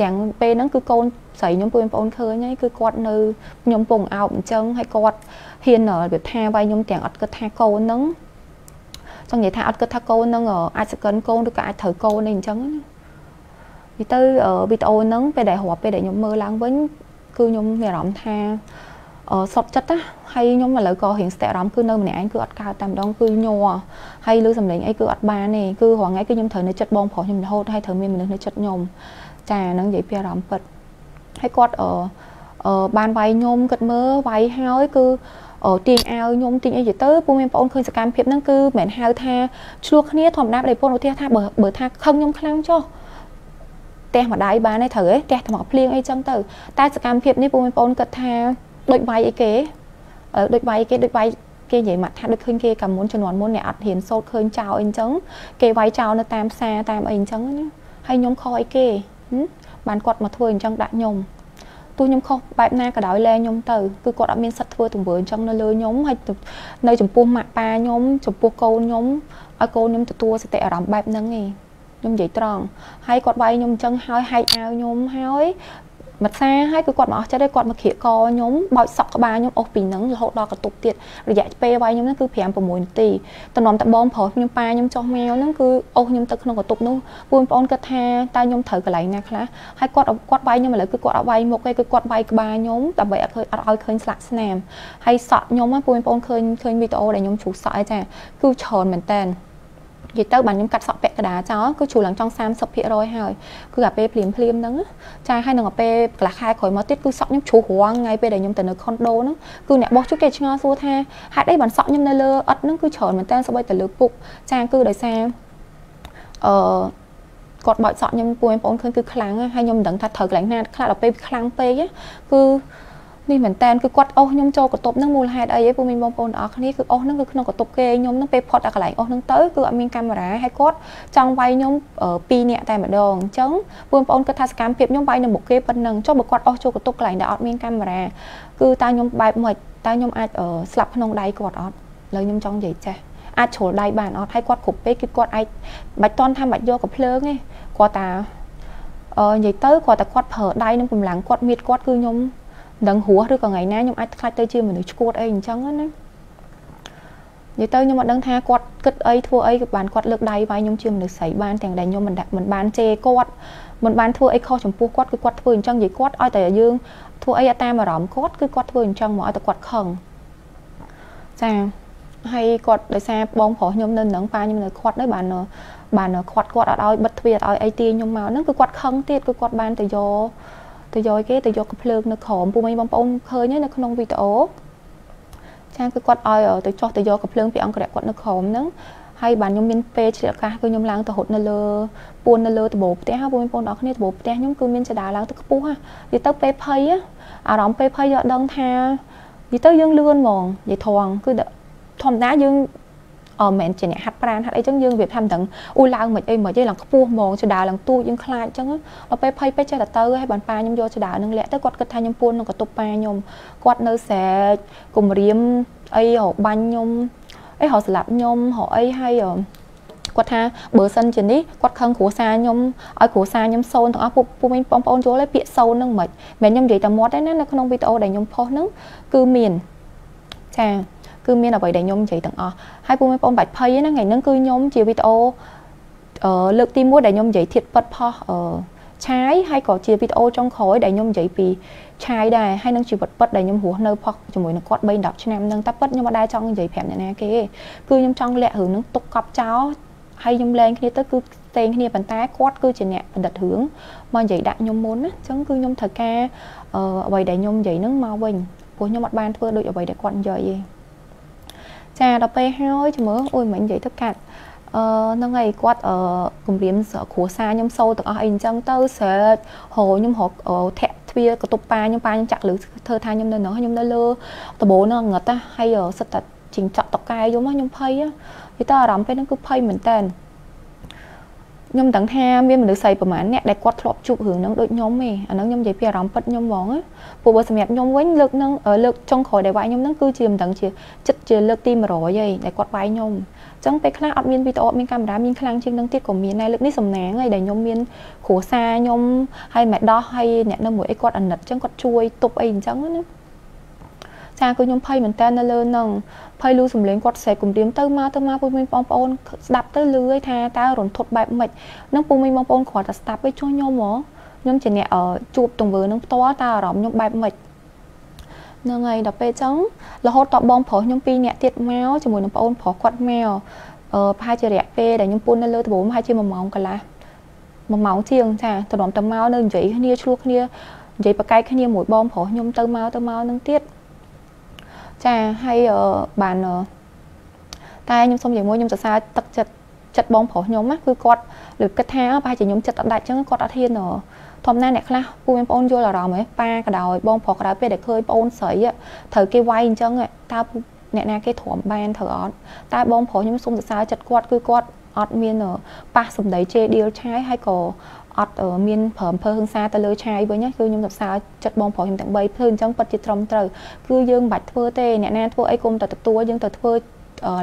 ទាំងពេលហ្នឹងគឺកូនស្រីខ្ញុំពូមីបងប្អូនឃើញហើយគឺគាត់នៅខ្ញុំពងអោបអញ្ចឹងហើយគាត់ហ៊ានរបៀបថាវាយខ្ញុំទាំងអត់គិតថាកូនហ្នឹងចង់និយាយថាអត់គិតថាកូននឹងអាចសកិនកូនឬក៏អាចត្រូវកូននេះអញ្ចឹងណា និយាយទៅវីដេអូហ្នឹងពេលដែលរាប់ពេលដែលខ្ញុំមើលឡើងវិញគឺខ្ញុំមានអារម្មណ៍ថាអឺសុតចិត្តណាហើយខ្ញុំឥឡូវក៏រៀងស្ទាក់អារម្មណ៍គឺនៅម្នាក់ឯងគឺអត់កើតតែម្ដងគឺញ័រហើយលើសំឡេងអីគឺអត់បានទេគឺរាល់ថ្ងៃគឺខ្ញុំត្រូវនៅចិត្តបងប្រុសខ្ញុំរហូតហើយត្រូវមានមនុស្សនៅចិត្តខ្ញុំចាហ្នឹងនិយាយពីអារម្មណ៍ពិតហើយគាត់អឺបានវាយខ្ញុំគិតមើលវាយហើយគឺទាញអាវខ្ញុំទាញអីទៅពូមានបងអូនឃើញសកម្មភាពហ្នឹងគឺមិនមែនហៅថាឆ្លោះគ្នាធម្មតាដែលពូឧទាហរណ៍ថាបើបើថាខឹងខ្ញុំខ្លាំងចុះ ផ្ទះម្ដាយបានទេត្រូវទេផ្ទះថ្មភ្លៀងអីចឹងទៅតែសកម្មភាពនេះពូមានបងអូនគិតថាដូចវាយអីគេដូចវាយគេដូចវាយគេនិយាយមកថាដូចឃើញគេកាលមុនជំនាន់មុនអ្នកអត់ហ៊ានសូត្រឃើញចោលអីអញ្ចឹងគេវាយចោលនៅតាមផ្សារតាមអីអញ្ចឹងណាហើយខ្ញុំខកអីគេបានគាត់មកធ្វើអញ្ចឹងដាក់ខ្ញុំទោះខ្ញុំខុសបែបណាក៏ដោយលែខ្ញុំទៅគឺគាត់អត់មានសិទ្ធធ្វើទង្វើអញ្ចឹងនៅលើខ្ញុំហើយនៅចំពោះម៉ាក់ប៉ាខ្ញុំចំពោះកូនខ្ញុំឲ្យកូនខ្ញុំទទួលសតិអារម្មណ៍បែបហ្នឹងឯង ខ្ញុំនិយាយត្រង់ហើយគាត់វាយខ្ញុំអញ្ចឹងហើយហែកអាវខ្ញុំហើយមកសាហើយគឺគាត់មកអស់ចិត្តទេគាត់មកក្រៀកកខ្ញុំបោចសក់ក្បាលខ្ញុំអស់ពីហ្នឹងរហូតដល់កតុបទៀតរយៈពេលវាយខ្ញុំហ្នឹងគឺ5 6នាទីតំណំតបងប្រុសខ្ញុំប៉ាខ្ញុំចុះមកហ្នឹងគឺអស់ខ្ញុំទៅក្នុងកតុបនោះបងប្អូនគិតថាតើខ្ញុំត្រូវកន្លែងណាខ្លះហើយគាត់គាត់វាយខ្ញុំឥឡូវគឺគាត់អត់វាយមុខទេគឺគាត់វាយក្បាលខ្ញុំដើម្បីអត់ឃើញអត់ឲ្យឃើញស្លាកស្នាមហើយសក់ខ្ញុំហ្នឹងបងប្អូនឃើញឃើញវីដេអូដែលខ្ញុំជ្រុះសក់ឯចាគឺច្រើនមែនតើ និយាយទៅបានខ្ញុំកាត់សក់ពាក់កដាចោលគឺជ្រុលឡើងចង់30%ហើយគឺអាពេលភ្លាមភ្លាមហ្នឹងចាហើយនឹងអាពេលកន្លះខែក្រោយមកទៀតគឺសក់ខ្ញុំជ្រុះរងថ្ងៃពេលដែលខ្ញុំទៅនៅខុនដូហ្នឹងគឺអ្នកបោះជុកគេឆ្ងល់សួរថាហេតុអីបានសក់ខ្ញុំនៅលើអត់ហ្នឹងគឺច្រើនមែនតើស្បីតែលើពុកចាគឺដោយសារអឺគាត់បោចសក់ខ្ញុំពួកបងប្អូនឃើញគឺខ្លាំងហើយខ្ញុំមិនដឹងថាត្រូវកន្លែងណាខ្លះដល់ពេលខ្លាំងពេកគឺ នេះមែនតែនគឺគាត់អស់ខ្ញុំចូលកតុបហ្នឹងមូលហេតុអីឯងពួកមីបងប្អូនទាំងអស់គ្នាគឺអស់ហ្នឹងគឺក្នុងកតុបគេខ្ញុំហ្នឹងពេលផុតអាកន្លែងអស់ហ្នឹងទៅគឺអត់មានកាមេរ៉ាហើយគាត់ចង់វាយខ្ញុំ2នាក់តែម្ដងអញ្ចឹងបងប្អូនគាត់ថាសកម្មភាពខ្ញុំវាយនៅមុខគេប៉ុណ្ណឹងចុះបើគាត់អស់ចូលកតុបកន្លែងដែលអត់មានកាមេរ៉ាគឺតើខ្ញុំបែបមិនតើខ្ញុំអាចស្លាប់ក្នុងដៃគាត់អត់ឥឡូវខ្ញុំចង់និយាយចេះអាចជ្រុលដៃបានអត់ហើយគាត់គ្រប់ពេលគឺគាត់អាចបាច់តន់ថាបាច់យកកំភ្លើងទេគាត់តាអឺនិយាយទៅគាត់តែគាត់ប្រើដៃនឹងកម្លាំងគាត់មៀតគាត់គឺខ្ញុំ ដឹងរស់ឬក៏ថ្ងៃណាខ្ញុំអាចខ្លាចទៅជាមនុស្សឈួតអីអញ្ចឹងណានិយាយទៅខ្ញុំអត់ដឹងថាគាត់គិតអីធ្វើអីក៏បានគាត់លើកដៃវាយខ្ញុំជាមនុស្សស្រីបានទាំងដែលខ្ញុំមិនមិនបានជេរគាត់មិនបានធ្វើអីខុសចំពោះគាត់គឺគាត់ធ្វើអញ្ចឹងនិយាយគាត់ឲ្យតែយើងធ្វើអីតាមអារម្មណ៍គាត់គឺគាត់ធ្វើអញ្ចឹងមកឲ្យតែគាត់ខឹងចាហើយគាត់ដោយសារបងប្រុសខ្ញុំនៅនឹងប៉ាខ្ញុំនៅខាត់នៅបានបានខាត់គាត់អត់ឲ្យបិទទ្វារអត់ឲ្យអីទាខ្ញុំមកហ្នឹងគឺគាត់ខឹងទៀតគឺគាត់បានទៅយក ទៅយកគេទៅយកកំភ្លើងនៅក្រោមពូមីបងប្អូនឃើញហើយនៅក្នុងវីដេអូចាគឺគាត់ឲ្យទៅចោះទៅយកកំភ្លើងពីអង្គរៈគាត់នៅក្រោមហ្នឹងហើយបានខ្ញុំមានពេលឆ្លៀតឱកាសគឺខ្ញុំឡើងទៅរត់នៅលើពួននៅលើដំបូលផ្ទះហើយបងប្អូនអរគ្នាដំបូលផ្ទះខ្ញុំគឺមានចដាឡើងទៅខ្ពស់ហ่ะនិយាយទៅពេលភ័យអារម្មណ៍ពេលភ័យយកដឹងថានិយាយទៅយើងលឿនហ្មងនិយាយត្រង់គឺធម្មតាយើងអឺ មិនជាអ្នកហាត់ប្រាណហាត់អីចឹងយើងវាថាមិនដឹងអូឡើងមិនអីមិនអីឡើងខ្ពស់ហ្មងចដាឡើងទូយើងខ្លាចចឹងដល់ពេលភ័យពេកចេះតែទៅហើយបានប៉ាខ្ញុំយកចដានឹងលាក់ទៅគាត់គិតថាខ្ញុំពួននឹងកតុបប៉ាខ្ញុំគាត់នៅស្រែកគំរាមអីរបាញ់ខ្ញុំអីរស្លាប់ខ្ញុំរអីហើយគាត់ថាបើសិនជានេះគាត់ខឹងគ្រួសារខ្ញុំឲ្យគ្រួសារខ្ញុំសូនទាំងអស់ពួកពួកមីងបងប្អូនយល់ហើយពាក្យសូនហ្នឹងមិនមែនខ្ញុំនិយាយតែមាត់ទេណានៅក្នុងវីដេអូដែលខ្ញុំផុសហ្នឹងគឺមានចា គឺមានអ្វីដែលខ្ញុំនិយាយទាំងអស់ហើយពួកបងប្អូនបាច់ភ័យណាថ្ងៃហ្នឹងគឺខ្ញុំជាវីដេអូអឺលើកទី1ដែលខ្ញុំនិយាយធៀបពិតផុសអឺឆាយហើយក៏ជាវីដេអូចុងក្រោយដែលខ្ញុំនិយាយពីឆាយដែរហើយនឹងជីវិតពិតដែលខ្ញុំរស់នៅផុសជាមួយនឹងគាត់3 10ឆ្នាំហ្នឹងតែពិតខ្ញុំអត់ដែរចង់និយាយប្រាប់អ្នកណាគេគឺខ្ញុំចង់លាក់រឿងហ្នឹងទុកកប់ចោលហើយខ្ញុំលែងគ្នាទៅគឺផ្សេងគ្នាប៉ុន្តែគាត់គឺជាអ្នកបណ្ឌិតរឿងមកនិយាយដាក់ខ្ញុំមុនណាអញ្ចឹងគឺខ្ញុំត្រូវការអ្វីដែលខ្ញុំនិយាយហ្នឹងមកវិញព្រោះខ្ញុំអត់បានធ្វើដូចអ្វីដែលគាត់និយាយទេ ចាដល់ពេលហើយជំរឿអូយមិននិយាយទៅកាត់អឺហ្នឹងហើយគាត់អឺគម្រាមគ្រួសារខ្ញុំសូទាំងអស់អីអញ្ចឹងទៅស្រែករខ្ញុំរកធាក់ទ្វារកតុបប៉ាខ្ញុំប៉ាខ្ញុំចាក់លឺធ្វើថាខ្ញុំនៅនោះខ្ញុំនៅលើដបូហ្នឹងងឹតហើយសិតតែជីងចាក់តកែយំខ្ញុំភ័យនិយាយទៅអារម្មណ៍ពេលហ្នឹងគឺភ័យមែនតើ ខ្ញុំដឹងថាមានមនុស្សស្រីប្រហែលអ្នកដែលគាត់ធ្លាប់ជួបរឿងហ្នឹងដូចខ្ញុំទេអាហ្នឹងខ្ញុំនិយាយពីអារម្មណ៍ពិតខ្ញុំហ្មងព្រោះបើសម្រាប់ខ្ញុំវិញលើកហ្នឹងលើកចុងក្រោយដែលវាយខ្ញុំហ្នឹងគឺជាមិនដឹងជាចិត្តជាលើកទី100ហើយដែលគាត់វាយខ្ញុំអញ្ចឹងពេលខ្លះអត់មានវីដេអូអត់មានកាមេរ៉ាមានខ្លាំងជាងនឹងទៀតក៏មានដែរលើកនេះសំណាងហើយដែលខ្ញុំមានគ្រួសារខ្ញុំហើយម៉ែដោះហើយអ្នកនៅមួយអីគាត់អាណិតអញ្ចឹងគាត់ជួយទប់អីអញ្ចឹងណាចាគឺខ្ញុំភ័យមែនតើនៅលើនឹង ភ័យលូសំលេងគាត់ស្រែកគំរាមទៅមកទៅមកពុកមីងបងប្អូនស្ដាប់ទៅលឺហើយថាតើរន្ធត់បែបម៉េចនឹងពុកមីងបងប្អូនគ្រាន់តែស្ដាប់ឯងចុះខ្ញុំហ៎ខ្ញុំជាអ្នកជួបទង្វើនឹងផ្ទាល់តើអារម្មណ៍ខ្ញុំបែបម៉េចហ្នឹងហើយដល់ពេលអញ្ចឹងរហូតតបងប្រុសខ្ញុំពីរនាក់ទៀតមកជាមួយនឹងប្អូនប្រុសគាត់មកអឺប្រហែលជារយៈពេលដែលខ្ញុំពូននៅលើត្បូងប្រហែលជាមួយម៉ោងកន្លះមួយម៉ោងជាងចាត្រឡប់ទៅមកនៅនិយាយគ្នាឆ្លោះគ្នានិយាយប្រកែកគ្នាមួយបងប្រុសខ្ញុំទៅមកទៅមកនឹងទៀត ចាហើយបានតែខ្ញុំសុំជាមួយខ្ញុំសរសើរទឹកចិត្តចិត្តបងប្រុសខ្ញុំណាគឺគាត់លើគិតថាប្រហែលជាខ្ញុំចិត្តអត់ដាច់ចឹងគាត់អត់ហ៊ានធម្មតាអ្នកខ្លះពូមានបងប្អូនយល់អារម្មណ៍ហ៎ប៉ាក៏ដោយបងប្រុសក៏ដោយពេលដែលឃើញបងប្អូនស្រីត្រូវគេវាយអញ្ចឹងតើអ្នកណាគេទ្រាំបានត្រូវអត់តែបងប្រុសខ្ញុំសុំសរសើរចិត្តគាត់គឺគាត់អត់មានប៉ះសម្ដីជេរឌីលឆាយហើយក៏ អត់មានប្រំភើហឹង្សាទៅលើឆាយវិញគឺខ្ញុំសរសើរចិត្តបងប្រុសខ្ញុំទាំង3ធ្វើអញ្ចឹងពិតជាត្រឹមត្រូវគឺយើងមិនបាច់ធ្វើទេអ្នកណាធ្វើអីគុំតែទទួលយើងទៅធ្វើ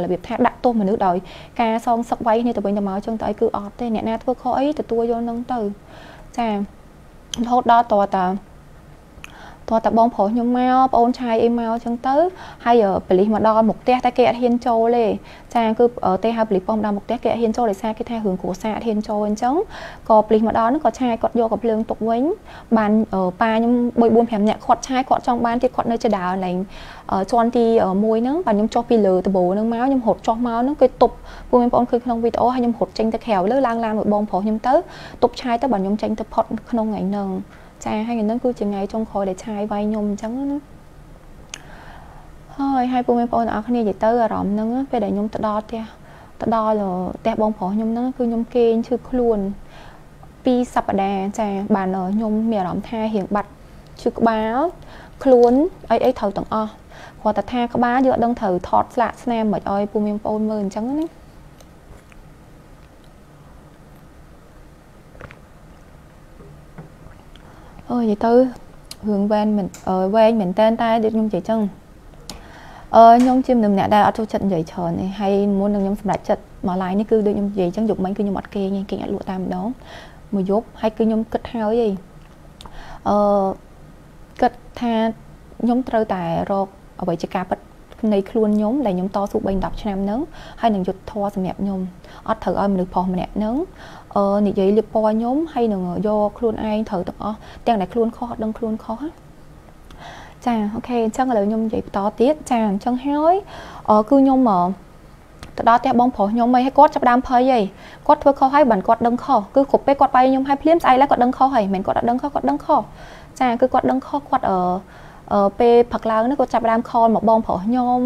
របៀបថាដាក់ទោសមនុស្សដោយការសងសឹកវាយគ្នាទៅវិញទៅមកចឹងទៅអីគឺអត់ទេអ្នកណាធ្វើខុសអីទទួលយកនឹងទៅចារហូតដល់តតា តើតាបងប្រុសខ្ញុំមកបងអូនឆាយអីមកអញ្ចឹងទៅហើយប៉លីសមកដល់មុខផ្ទះតែគេអត់ហ៊ានចូលទេចាគឺទេហៅប៉លីសបងដល់មុខផ្ទះគេអត់ហ៊ានចូលដោយសារគេថារឿងគ្រួសារអត់ហ៊ានចូលអញ្ចឹងក៏ប៉លីសមកដល់ហ្នឹងក៏ឆាយគាត់យកកំភ្លើងទុកវិញបានប៉ាខ្ញុំ3 4 5នាក់គាត់ឆាយគាត់ចង់បានទៀតគាត់នៅចដាលឡើងជាន់ទី1ហ្នឹងបាទខ្ញុំចុះពីលើដបូហ្នឹងមកខ្ញុំរត់ចុះមកហ្នឹងគេទប់ពួកបងប្អូនឃើញក្នុងវីដេអូហើយខ្ញុំរត់ចេញទៅក្រៅលើឡើងឡានមួយបងប្រុសខ្ញុំទៅទប់ឆាយទៅបាទខ្ញុំចេញទៅផុតក្នុងថ្ងៃហ្នឹង ចាហើយថ្ងៃហ្នឹងគឺជាថ្ងៃចុងក្រោយដែលឆាយវាយខ្ញុំអញ្ចឹងណាហើយហើយពួកបងប្អូនទាំងអស់គ្នានិយាយទៅអារម្មណ៍ហ្នឹងពេលដែលខ្ញុំទៅដល់ផ្ទះទៅដល់ផ្ទះបងប្រុសខ្ញុំហ្នឹងគឺខ្ញុំគេងឈឺខ្លួនពីសប្តាហ៍ចាបានខ្ញុំមានអារម្មណ៍ថារៀងបាត់ឈឺក្បាលខ្លួនអីអីត្រូវទាំងអស់គាត់តែថាក្បាលយកដឹងត្រូវថតស្លាកស្នាមមិនអោយពូមានបងប្អូនមើលអញ្ចឹងណា និយាយទៅរឿងវែងមិនវែងមែនតើតែដូចខ្ញុំនិយាយចឹងអឺខ្ញុំជាមនុស្សម្នាក់ដែលអត់ចូលចិត្តនិយាយច្រើនទេហើយមុននឹងខ្ញុំសម្រេចចិត្តមក live នេះគឺដូចខ្ញុំនិយាយចឹងយប់មិញគឺខ្ញុំអត់គេងគេងអត់លក់តាមម្ដងមួយយប់ហើយគឺខ្ញុំគិតហើយឯងអឺគិតថាខ្ញុំត្រូវតែរកអ្វីជាការពិតនៃខ្លួនខ្ញុំដែលខ្ញុំតស៊ូ3 10ឆ្នាំហ្នឹងហើយនឹងយុទ្ធធរសម្រាប់ខ្ញុំអត់ត្រូវឲ្យមនុស្សប្រុសម្នាក់ហ្នឹងអឺ និយាយលៀបពណ៌ខ្ញុំហើយនឹងយកខ្លួនឯងត្រូវទាំងអស់ទាំងដែលខ្លួនខុសអត់ដឹងខ្លួនខុសចាអូខេអញ្ចឹងឥឡូវខ្ញុំនិយាយបន្តទៀតចាអញ្ចឹងហើយអឺគឺខ្ញុំទៅដល់ផ្ទះបងប្រុសខ្ញុំអីហើយគាត់ចាប់ដើមភ័យអីគាត់ធ្វើខុសហើយបានគាត់ដឹងខុសគឺគ្រប់ពេលគាត់បាយខ្ញុំហើយភ្លាមស្អែកឡើងគាត់ដឹងខុសហើយមិនគាត់អត់ដឹងខុសគាត់ដឹងខុសចាគឺគាត់ដឹងខុសគាត់អឺពេលផឹកឡើងនេះគាត់ចាប់ដើមខលមកបងប្រុសខ្ញុំ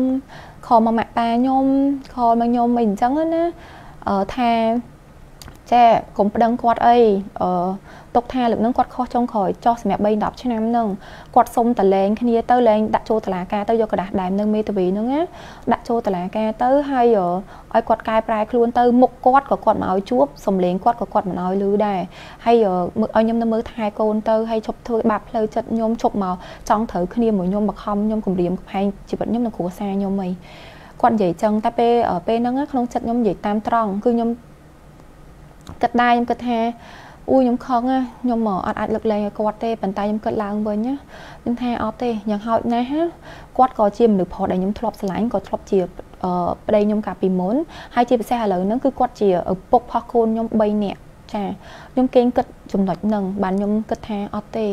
ខលមកម៉ាក់ប៉ាខ្ញុំខលមកខ្ញុំអីអញ្ចឹងណាថា ចាកុំប្តឹងគាត់អីអឺទុកថាលើកនឹងគាត់ខុសចុងក្រោយចោះសម្រាប់3 10ឆ្នាំហ្នឹងគាត់សុំតលែងគ្នាទៅលែងដាក់ចូលតឡាការទៅយកกระดาษដែមនៅមេធាវីហ្នឹងណាដាក់ចូលតឡាការទៅហើយឲ្យគាត់កែប្រែខ្លួនទៅមុខគាត់ក៏គាត់មកឲ្យជួបសំលេងគាត់ក៏គាត់មិនឲ្យលឺដែរហើយឲ្យខ្ញុំនៅមើលថែកូនទៅហើយឈប់ធ្វើបាបផ្លូវចិត្តខ្ញុំឈប់មកចង់ត្រូវគ្នាមួយខ្ញុំបខំខ្ញុំគម្រាមកំហែងជីវិតខ្ញុំនិងគ្រួសារខ្ញុំអីគាត់និយាយចឹងតែពេលពេលហ្នឹងក្នុងចិត្តខ្ញុំនិយាយតាមត្រង់គឺខ្ញុំ គិតដែរខ្ញុំគិតថាអូខ្ញុំខឹងខ្ញុំអត់អាចលើកលែងឲ្យគាត់ទេប៉ុន្តែខ្ញុំគិតឡើងវិញខ្ញុំថាអត់ទេយ៉ាងហោចណាស់គាត់ក៏ជាមនុស្សប្រុសដែលខ្ញុំធ្លាប់ស្រឡាញ់ក៏ធ្លាប់ជាប្តីខ្ញុំកាលពីមុនហើយជាពិសេសឥឡូវហ្នឹងគឺគាត់ជាឪពុកផុសកូនខ្ញុំ3នាក់ចាខ្ញុំគេងគិតចំណុចហ្នឹងបានខ្ញុំគិតថាអត់ទេ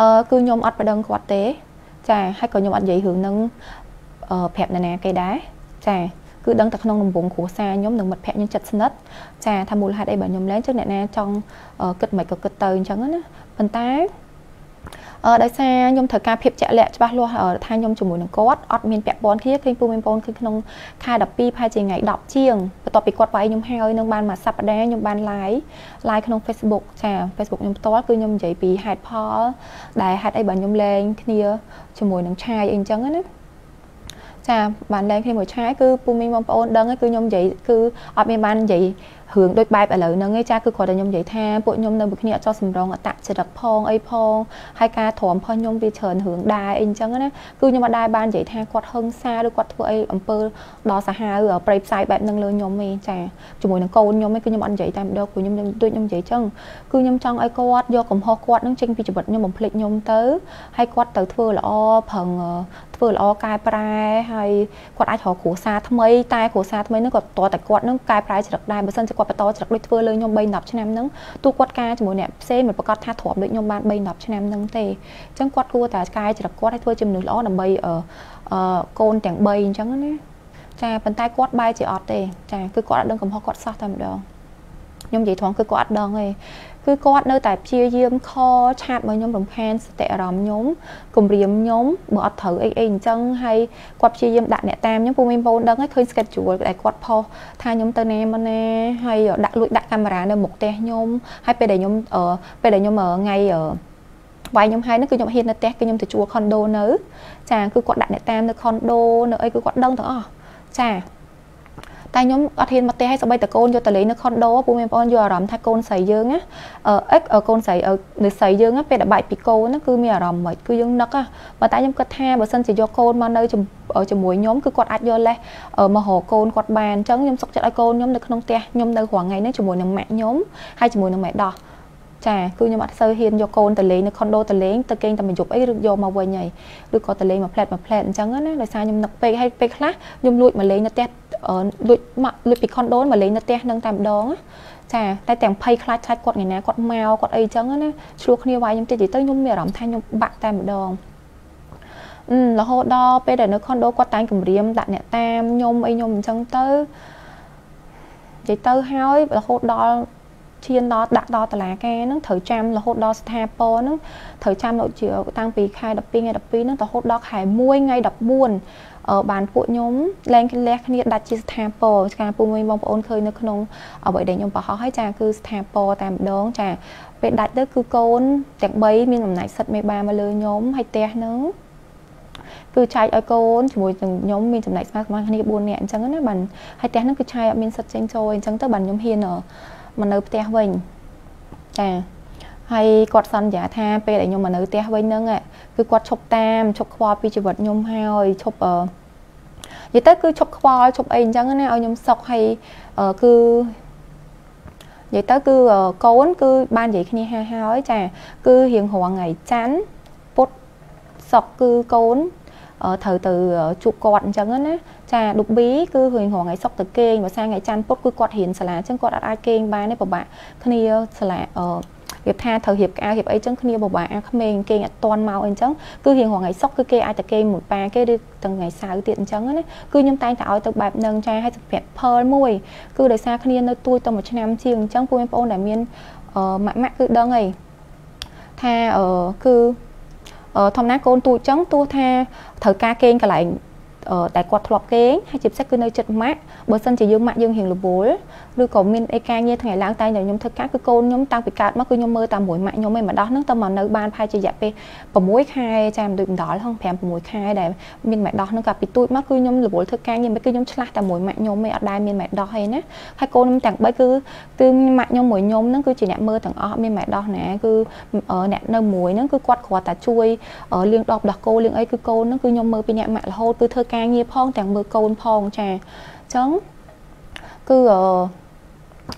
អឺគឺខ្ញុំអត់ប្តឹងគាត់ទេ ចាហើយក៏ខ្ញុំអត់និយាយរឿងហ្នឹងប្រាប់នរណាគេដែរចា គឺដឹងតែក្នុងដំបងគ្រួសារខ្ញុំនិងមិត្តភ័ក្ដិខ្ញុំចិត្តស្និទ្ធចាថាមូលហេតុអីបើខ្ញុំលែងចឹងអ្នកណាចង់គិតមិនក៏គិតទៅអញ្ចឹងណាប៉ុន្តែអឺដោយសារខ្ញុំត្រូវការភាពជាក់លាក់ច្បាស់លាស់ថាខ្ញុំជាមួយនឹងគាត់អត់មានពាក់ព័ន្ធគ្នាឃើញពូមានបងគឺក្នុងខែ12ប្រហែលជាថ្ងៃ10ជាងបន្ទាប់ពីគាត់វាយខ្ញុំហើយនឹងបានមួយសប្តាហ៍ខ្ញុំបាន live live ក្នុង Facebook ចា Facebook ខ្ញុំផ្ទាល់គឺខ្ញុំនិយាយពីហេតុផលដែលហេតុអីបើខ្ញុំលែងគ្នាជាមួយនឹងឆាយអីអញ្ចឹងណា ចាបានលែងគ្នាមួយឆាយគឺពូមីងបងប្អូនដឹងគឺខ្ញុំនិយាយគឺអត់មានបាននិយាយរឿងដូចបែបឥឡូវហ្នឹងឯងចាគឺគាត់តែខ្ញុំនិយាយថាពួកខ្ញុំនៅមួយគ្នាអត់ចោះសម្រងអតចរិតផងអីផងហើយការទ្រាំផងខ្ញុំវាច្រើនរឿងដែរអីអញ្ចឹងណាគឺខ្ញុំអត់ដែរបាននិយាយថាគាត់ហឹងសាឬគាត់ធ្វើអីអំពើដល់សាហាវប្រៃផ្សាយបែបហ្នឹងលើខ្ញុំឯងចាជាមួយនឹងកូនខ្ញុំឯងគឺខ្ញុំអត់និយាយតែម្ដងព្រោះខ្ញុំដូចខ្ញុំនិយាយអញ្ចឹងគឺខ្ញុំចង់ឲ្យគាត់យកកំហុសគាត់នឹងចេញពីជីវិតខ្ញុំបំភ្លេចខ្ញុំទៅហើយគាត់ទៅធ្វើល្អប្រឹង ធ្វើល្អកែប្រែហើយគាត់អាចរកគ្រួសារថ្មីតែគ្រួសារថ្មីហ្នឹងគាត់តតែគាត់នឹងកែប្រែចរិតដែរបើមិនជាគាត់បន្តច្រឹកដូចធ្វើលើខ្ញុំ3 10ឆ្នាំហ្នឹងទោះគាត់ការជាមួយអ្នកផ្សេងមិនប្រកាសថាទ្រាំដូចខ្ញុំបាន3 10ឆ្នាំហ្នឹងទេអញ្ចឹងគាត់គួរតែកែច្រឹកគាត់ឲ្យធ្វើជាមនុស្សល្អដើម្បីអឺកូនទាំង3អញ្ចឹងណាចាប៉ុន្តែគាត់បែរជាអត់ទេចាគឺគាត់អត់ដឹងកំហុសគាត់សោះតែម្ដងខ្ញុំនិយាយត្រង់គឺគាត់អត់ដឹងទេ គឺគាត់នៅតែព្យាយាមខឆាតមកខ្ញុំរំខានសតិអារម្មណ៍ខ្ញុំគំរាមខ្ញុំបើអត់ត្រូវអីអីអញ្ចឹងហើយគាត់ព្យាយាមដាក់អ្នកតាមខ្ញុំពូមីបងដឹងហើយឃើញ schedule ដែលគាត់ផុសថាខ្ញុំទៅណាមកណាហើយដាក់លួចដាក់កាមេរ៉ានៅមុខផ្ទះខ្ញុំហើយពេលដែលខ្ញុំពេលដែលខ្ញុំថ្ងៃវាយខ្ញុំហើយនោះគឺខ្ញុំហ៊ាននៅផ្ទះគឺខ្ញុំទៅជួលខុនដូនៅ ចាគឺគាត់ដាក់អ្នកតាមនៅខុនដូនៅអីគឺគាត់ដឹងទាំងអស់ចា តែខ្ញុំអត់ហ៊ានមកផ្ទះឲ្យសម្បីតកូនយកទៅលេងនៅខុនដូពូមានបងយកអារម្មណ៍ថាកូនស្រីយើងណាអឺអិកកូនស្រីនៅស្រីយើងពេលដែលបាច់ពីកូនគឺមានអារម្មណ៍មិនគឺយើងនឹកហ៎បើតែខ្ញុំគិតថាបើសិនជាយកកូនមកនៅជាមួយខ្ញុំគឺគាត់អាចយកលេសមករកកូនគាត់បានអញ្ចឹងខ្ញុំសុខចិត្តឲ្យកូនខ្ញុំនៅក្នុងផ្ទះខ្ញុំនៅរាល់ថ្ងៃនេះជាមួយនឹងម៉ាក់ខ្ញុំហើយជាមួយនឹងម៉ែដោះ ចាគឺខ្ញុំអត់សូវហ៊ានយកកូនទៅលេងនៅខុនដូទៅលេងទៅគេងតែមួយយប់អីឬយកមកវិញហើយឬក៏ទៅលេងមួយផ្លែតមួយផ្លែតអញ្ចឹងណាដោយសារខ្ញុំនឹកពេកហើយពេលខ្លះខ្ញុំលួចមកលេងនៅផ្ទះលួចមកលួចពីខុនដូមកលេងនៅផ្ទះនឹងតែម្ដងចាតែទាំងភ័យខ្លាចខ្លាចគាត់ថ្ងៃណាគាត់មកគាត់អីចឹងណាឆ្លោះគ្នាវាយខ្ញុំតិចទៅខ្ញុំមានអារម្មណ៍ថាខ្ញុំបាក់តែម្ដងអឺរហូតដល់ពេលដែលនៅខុនដូគាត់តែងគម្រាមដាក់អ្នកតាមខ្ញុំអីខ្ញុំអញ្ចឹងទៅនិយាយទៅហើយរហូតដល់ ឈានដល់ដាក់ដល់តឡាការហ្នឹងត្រូវចាំរហូតដល់ស្ថាពរហ្នឹងត្រូវចាំដូចជាតាំងពីខែ12ថ្ងៃ12ហ្នឹងរហូតដល់ខែ1ថ្ងៃ14បានពួកខ្ញុំលែងលះគ្នាដាច់ជាស្ថាពរការពុំវិញបងប្អូនឃើញនៅក្នុងអ្វីដែលខ្ញុំបង្ហោះហើយចាគឺស្ថាពរតែម្ដងចាពេលដាច់ទៅគឺកូនទាំង3មានអំណាចសិទ្ធិមេបាមកលើខ្ញុំហើយផ្ទះហ្នឹងគឺចែកឲ្យកូនជាមួយនឹងខ្ញុំមានចំណែកស្មើស្មើគ្នា4នាក់អញ្ចឹងណាបានហើយផ្ទះហ្នឹងគឺឆាយអត់មានសិទ្ធិចេញចូលអញ្ចឹងទៅបានខ្ញុំហ៊ាន មកនៅផ្ទះវិញចាហើយគាត់សន្យាថាពេលដែលខ្ញុំមកនៅផ្ទះវិញហ្នឹងគឺគាត់ឈប់តាមឈប់ខ្វល់ពីជីវិតខ្ញុំហើយឈប់អឺនិយាយទៅគឺឈប់ខ្វល់ឈប់អីអញ្ចឹងណាឲ្យខ្ញុំសុខហើយគឺនិយាយទៅគឺកូនគឺបាននិយាយគ្នាហាហើយចា គឺរៀងរងថ្ងៃច័ន្ទពុតសុកគឺកូន ត្រូវទៅជួបគាត់អញ្ចឹងណាចាឌុបប៊ីគឺរៀងរងថ្ងៃសុកទៅគេងបើសាថ្ងៃច័ន្ទពុតគឺគាត់រៀនសាលាអញ្ចឹងគាត់អាចគេងបានទេពិបាកគ្នាសាលាអឺរៀបថាត្រូវរៀបក្អៅរៀបអីចឹងគ្នាពិបាកអាក្មេងគេងអត់តន់មកអីចឹងគឺរៀងរងថ្ងៃសុកគឺគេអាចតែគេងមួយប៉ាគេឬទាំងថ្ងៃសៅរ៍ទៀតអញ្ចឹងណាគឺខ្ញុំតែងតែឲ្យទៅបែបនឹងចាឲ្យសម្រាប់ផលមួយគឺដោយសារគ្នានៅទួយទៅមួយឆ្នាំជាងអញ្ចឹងពួកបងប្អូនដែលមានម៉ាក់ម៉ាក់គឺដឹងអីថាគឺ ធម្មតាកូនទូចចឹងទោះថាត្រូវការគេងកន្លែង តែគាត់ធ្លាប់គេងហើយជាពិសេសគឺនៅចិត្តម៉ាក់បើសិនជាយើងម៉ាក់យើងរៀងរវល់ឬក៏មានអីការងារថ្ងៃឡើងតែខ្ញុំធ្វើការគឺកូនខ្ញុំតាំងពីកើតមកគឺខ្ញុំមើលតាមមួយម៉ាក់ខ្ញុំឯងម្ដងហ្នឹងទៅមកនៅបានផែជារយៈពេល6ខែចាមិនដូចម្ដងហង5 6ខែដែលមានម៉ែដោះហ្នឹងកាលពីទូចមកគឺខ្ញុំរវល់ធ្វើការងារមិនគឺខ្ញុំឆ្លាស់តែមួយម៉ាក់ខ្ញុំឯងអត់ដែលមានម៉ែដោះឯណាហើយកូនខ្ញុំទាំង3គឺគឺម៉ាក់ខ្ញុំមួយខ្ញុំហ្នឹងគឺជាអ្នកមើលទាំងអស់មានម៉ែដោះណាគឺអ្នកនៅមួយហ្នឹងគឺគាត់គ្រាន់តែជួយលាងដបដោះគោលាងអីគឺកូនហ្នឹងគឺខ្ញុំមើលពីអ្នកម៉ាក់រហូតគឺធ្វើការងារផងទាំងមើលកូនផងចាអញ្ចឹងគឺអឺ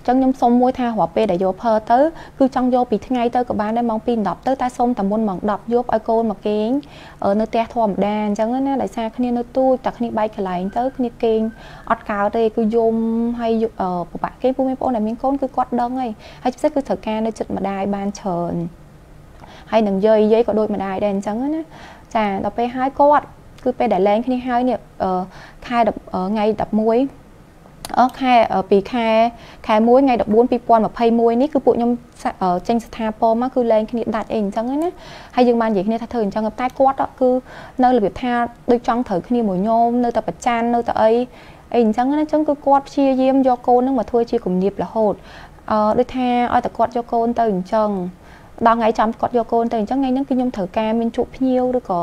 ចឹងខ្ញុំសុំមួយថារាល់ពេលដែលយកភើទៅគឺចង់យកពីថ្ងៃទៅក៏បានដែរម៉ោង2 10ទៅតែសុំតែមុនម៉ោង10យប់ឲ្យកូនមកគេងនៅផ្ទះធម្មតាអញ្ចឹងណាដោយសារគ្នានៅទូចតែគ្នាបែកកន្លែងទៅគ្នាគេងអត់កើតទេគឺយំហើយពិបាកគេពូមានបងដែលមានកូនគឺគាត់ដឹងហើយហើយពិសេសគឺត្រូវការនៅចិត្តម្ដាយបានច្រើនហើយនឹងយាយយាយក៏ដូចម្ដាយដែរអញ្ចឹងណាចាដល់ពេលហើយគាត់ គឺពេលដែលលែងគ្នាហើយនេះខែថ្ងៃ11អឺខែពីខែខែ1ថ្ងៃ14 2021នេះគឺពួកខ្ញុំចេញស្ថាពរមកគឺលែងគ្នាដាច់អីអញ្ចឹងណាហើយយើងបាននិយាយគ្នាថាធ្វើអញ្ចឹងតែគាត់គឺនៅរបៀបថាដូចចង់ត្រូវគ្នាមួយញោមនៅតែប្រច័ននៅតែអីអីអញ្ចឹងណាអញ្ចឹងគឺគាត់ព្យាយាមយកកូននឹងមកធ្វើជាគំនាបរហូតអឺដូចថាឲ្យតែគាត់យកកូនទៅអញ្ចឹងដល់ថ្ងៃចាំគាត់យកកូនទៅអញ្ចឹងថ្ងៃហ្នឹងគឺខ្ញុំត្រូវការមានជួបភ្ញៀវឬក៏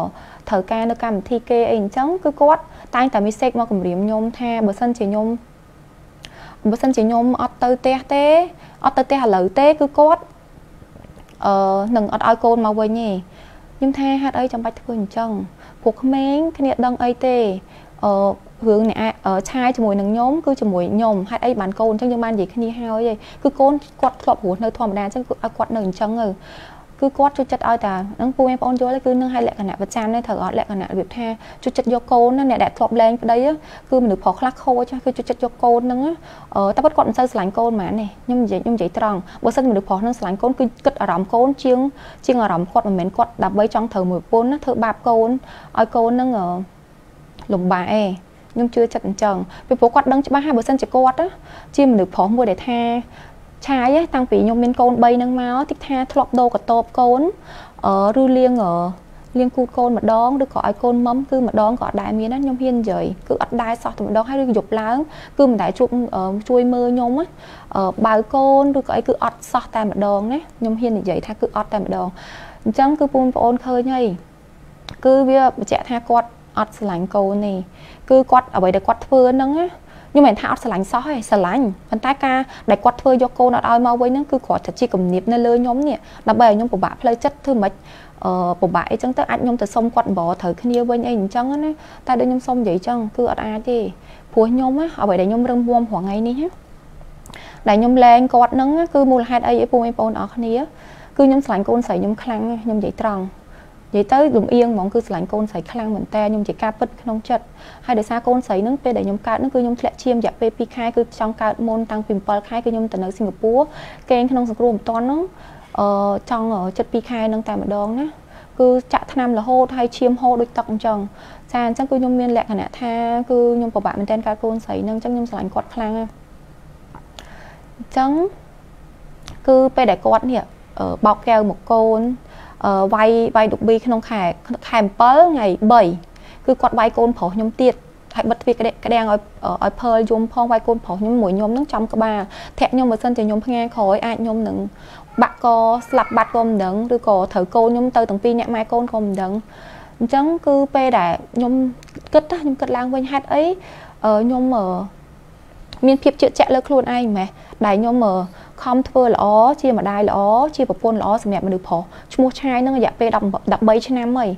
ត្រូវការនៅកម្មវិធីគេអីអញ្ចឹងគឺគាត់តែងតែមីសេកមកគម្រាមខ្ញុំថាបើសិនជាខ្ញុំបើសិនជាខ្ញុំអត់ទៅផ្ទះទេអត់ទៅផ្ទះឥឡូវទេគឺគាត់អឺនឹងអត់ឲ្យកូនមកវិញទេខ្ញុំថាហេតុអីចាំបាច់ធ្វើអញ្ចឹងពួកក្មេងគ្នាដឹងអីទេអឺរឿងអ្នកឆាយជាមួយនឹងខ្ញុំគឺជាមួយខ្ញុំហេតុអីបានកូនអញ្ចឹងយើងបាននិយាយគ្នាហើយគឺកូនគាត់ធ្លាប់រស់នៅធម្មតាអញ្ចឹងគឺឲ្យគាត់នៅអញ្ចឹងទៅ គឺគាត់ជួយចិត្តឲ្យតានឹងពូបងប្អូនយល់គឺនឹងឲ្យលក្ខណៈប្រចាំនេះត្រូវអត់លក្ខណៈរបៀបថាជួយចិត្តយកកូនណាអ្នកដែលធ្លាប់លែងប្តីគឺមនុស្សប្រុសខ្លះខូចគឺជួយចិត្តយកកូនហ្នឹងតែគាត់គាត់មិនសូវស្រឡាញ់កូនហ្មងនេះខ្ញុំនិយាយខ្ញុំនិយាយត្រង់បើសិនមនុស្សប្រុសហ្នឹងស្រឡាញ់កូនគឺគិតអារម្មណ៍កូនជាងជាងអារម្មណ៍គាត់មិនមែនគាត់ដើម្បីចង់ត្រូវមួយប្រពន្ធណាធ្វើបាបកូនឲ្យកូនហ្នឹងលំបាកឯងខ្ញុំជឿចិត្តអញ្ចឹងពីព្រោះគាត់ដឹងច្បាស់ហើយបើសិនជាគាត់ជាមនុស្សប្រុសមួយដែលថា ឆាយតាំងពីខ្ញុំមានកូន3នឹងមកតិចថាធ្លាប់ដោកតបកូនឬលៀងលៀងគូតកូនម្ដងឬក៏ឲ្យកូនមុំគឺម្ដងក៏អត់ដែរមានណាខ្ញុំហ៊ាននិយាយគឺអត់ដែរសោះតែម្ដងហើយឬយប់ឡើងគឺមិនដែរជួបជួយមើលខ្ញុំបើកូនឬក៏អីគឺអត់សោះតែម្ដងណាខ្ញុំហ៊ាននិយាយថាគឺអត់តែម្ដងអញ្ចឹងគឺពូនប្អូនឃើញហើយគឺវាបញ្ជាក់ថាគាត់អត់ស្រឡាញ់កូនទេគឺគាត់អ្វីដែលគាត់ធ្វើហ្នឹងណា ខ្ញុំមិនថាអត់ស្រឡាញ់សោះទេស្រឡាញ់ប៉ុន្តែការដែលគាត់ធ្វើយកកូនអត់ឲ្យមកវិញហ្នឹងគឺគាត់តែជាគំនាបនៅលើខ្ញុំនេះដើម្បីឲ្យខ្ញុំពិបាកផ្លូវចិត្តធ្វើមិនអឺពិបាកអីចឹងទៅអាចខ្ញុំទៅសុំគាត់បបត្រូវគ្នាវិញអីអញ្ចឹងណាតែដូចខ្ញុំសុំនិយាយចឹងគឺអត់អាចទេព្រោះខ្ញុំអ្វីដែលខ្ញុំរឹងមាំព្រោះថ្ងៃនេះដែលខ្ញុំលែងគាត់ហ្នឹងគឺមូលហេតុអីឲ្យពូបងប្អូនអរគ្នាគឺខ្ញុំស្រឡាញ់កូនស្រីខ្ញុំខ្លាំងខ្ញុំនិយាយត្រង់ និយាយទៅលំអៀងហ្មងគឺស្រឡាញ់កូនស្រីខ្លាំងមែនតើខ្ញុំជាការពិតក្នុងចិត្តហើយដោយសារកូនស្រីហ្នឹងពេលដែលខ្ញុំកើតហ្នឹងគឺខ្ញុំធ្លាក់ឈាមរយៈពេល2ខែគឺចង់កើតមុនតាំងពី7ខែគឺខ្ញុំទៅនៅសិង្ហបុរីកេងក្នុងសង្គ្រោះមិនតាន់ហ្នឹងអឺចង់ចិត្ត2ខែហ្នឹងតែម្ដងណាគឺចាក់ថ្នាំរហូតហើយឈាមហូរដូចទឹកអញ្ចឹងចាអញ្ចឹងគឺខ្ញុំមានលក្ខណៈថាគឺខ្ញុំពិបាកមែនតើកើតកូនស្រីហ្នឹងអញ្ចឹងខ្ញុំស្រឡាញ់គាត់ខ្លាំងណាអញ្ចឹងគឺពេលដែលគាត់នេះបោកកែវមកកូន វាយវាយឌុប៊ីក្នុងខែខែ7ថ្ងៃ3គឺគាត់វាយកូនប្រុសខ្ញុំទៀតហើយបិទទ្វារក្តាំងឲ្យឲ្យភើលយំផងវាយកូនប្រុសខ្ញុំមួយខ្ញុំនឹងចំក្បាលធាក់ខ្ញុំបើសិនជាខ្ញុំផ្ងាក្រោយអាចខ្ញុំនឹងបាក់កស្លាប់បាត់ក៏មិនដឹងឬក៏ត្រូវកូនខ្ញុំទៅទាំងពីរអ្នកម៉ែកូនក៏មិនដឹងអញ្ចឹងគឺពេលដែលខ្ញុំគិតខ្ញុំគិតឡើងវិញហេតុអីខ្ញុំ មានភាពជឿជាក់លើខ្លួនឯងម៉េះដែលខ្ញុំខំធ្វើល្អជាម្ដាយល្អជាប្រពន្ធល្អសម្រាប់មនុស្សប្រុសឈ្មោះឆាយនឹងរយៈពេល13ឆ្នាំហើយ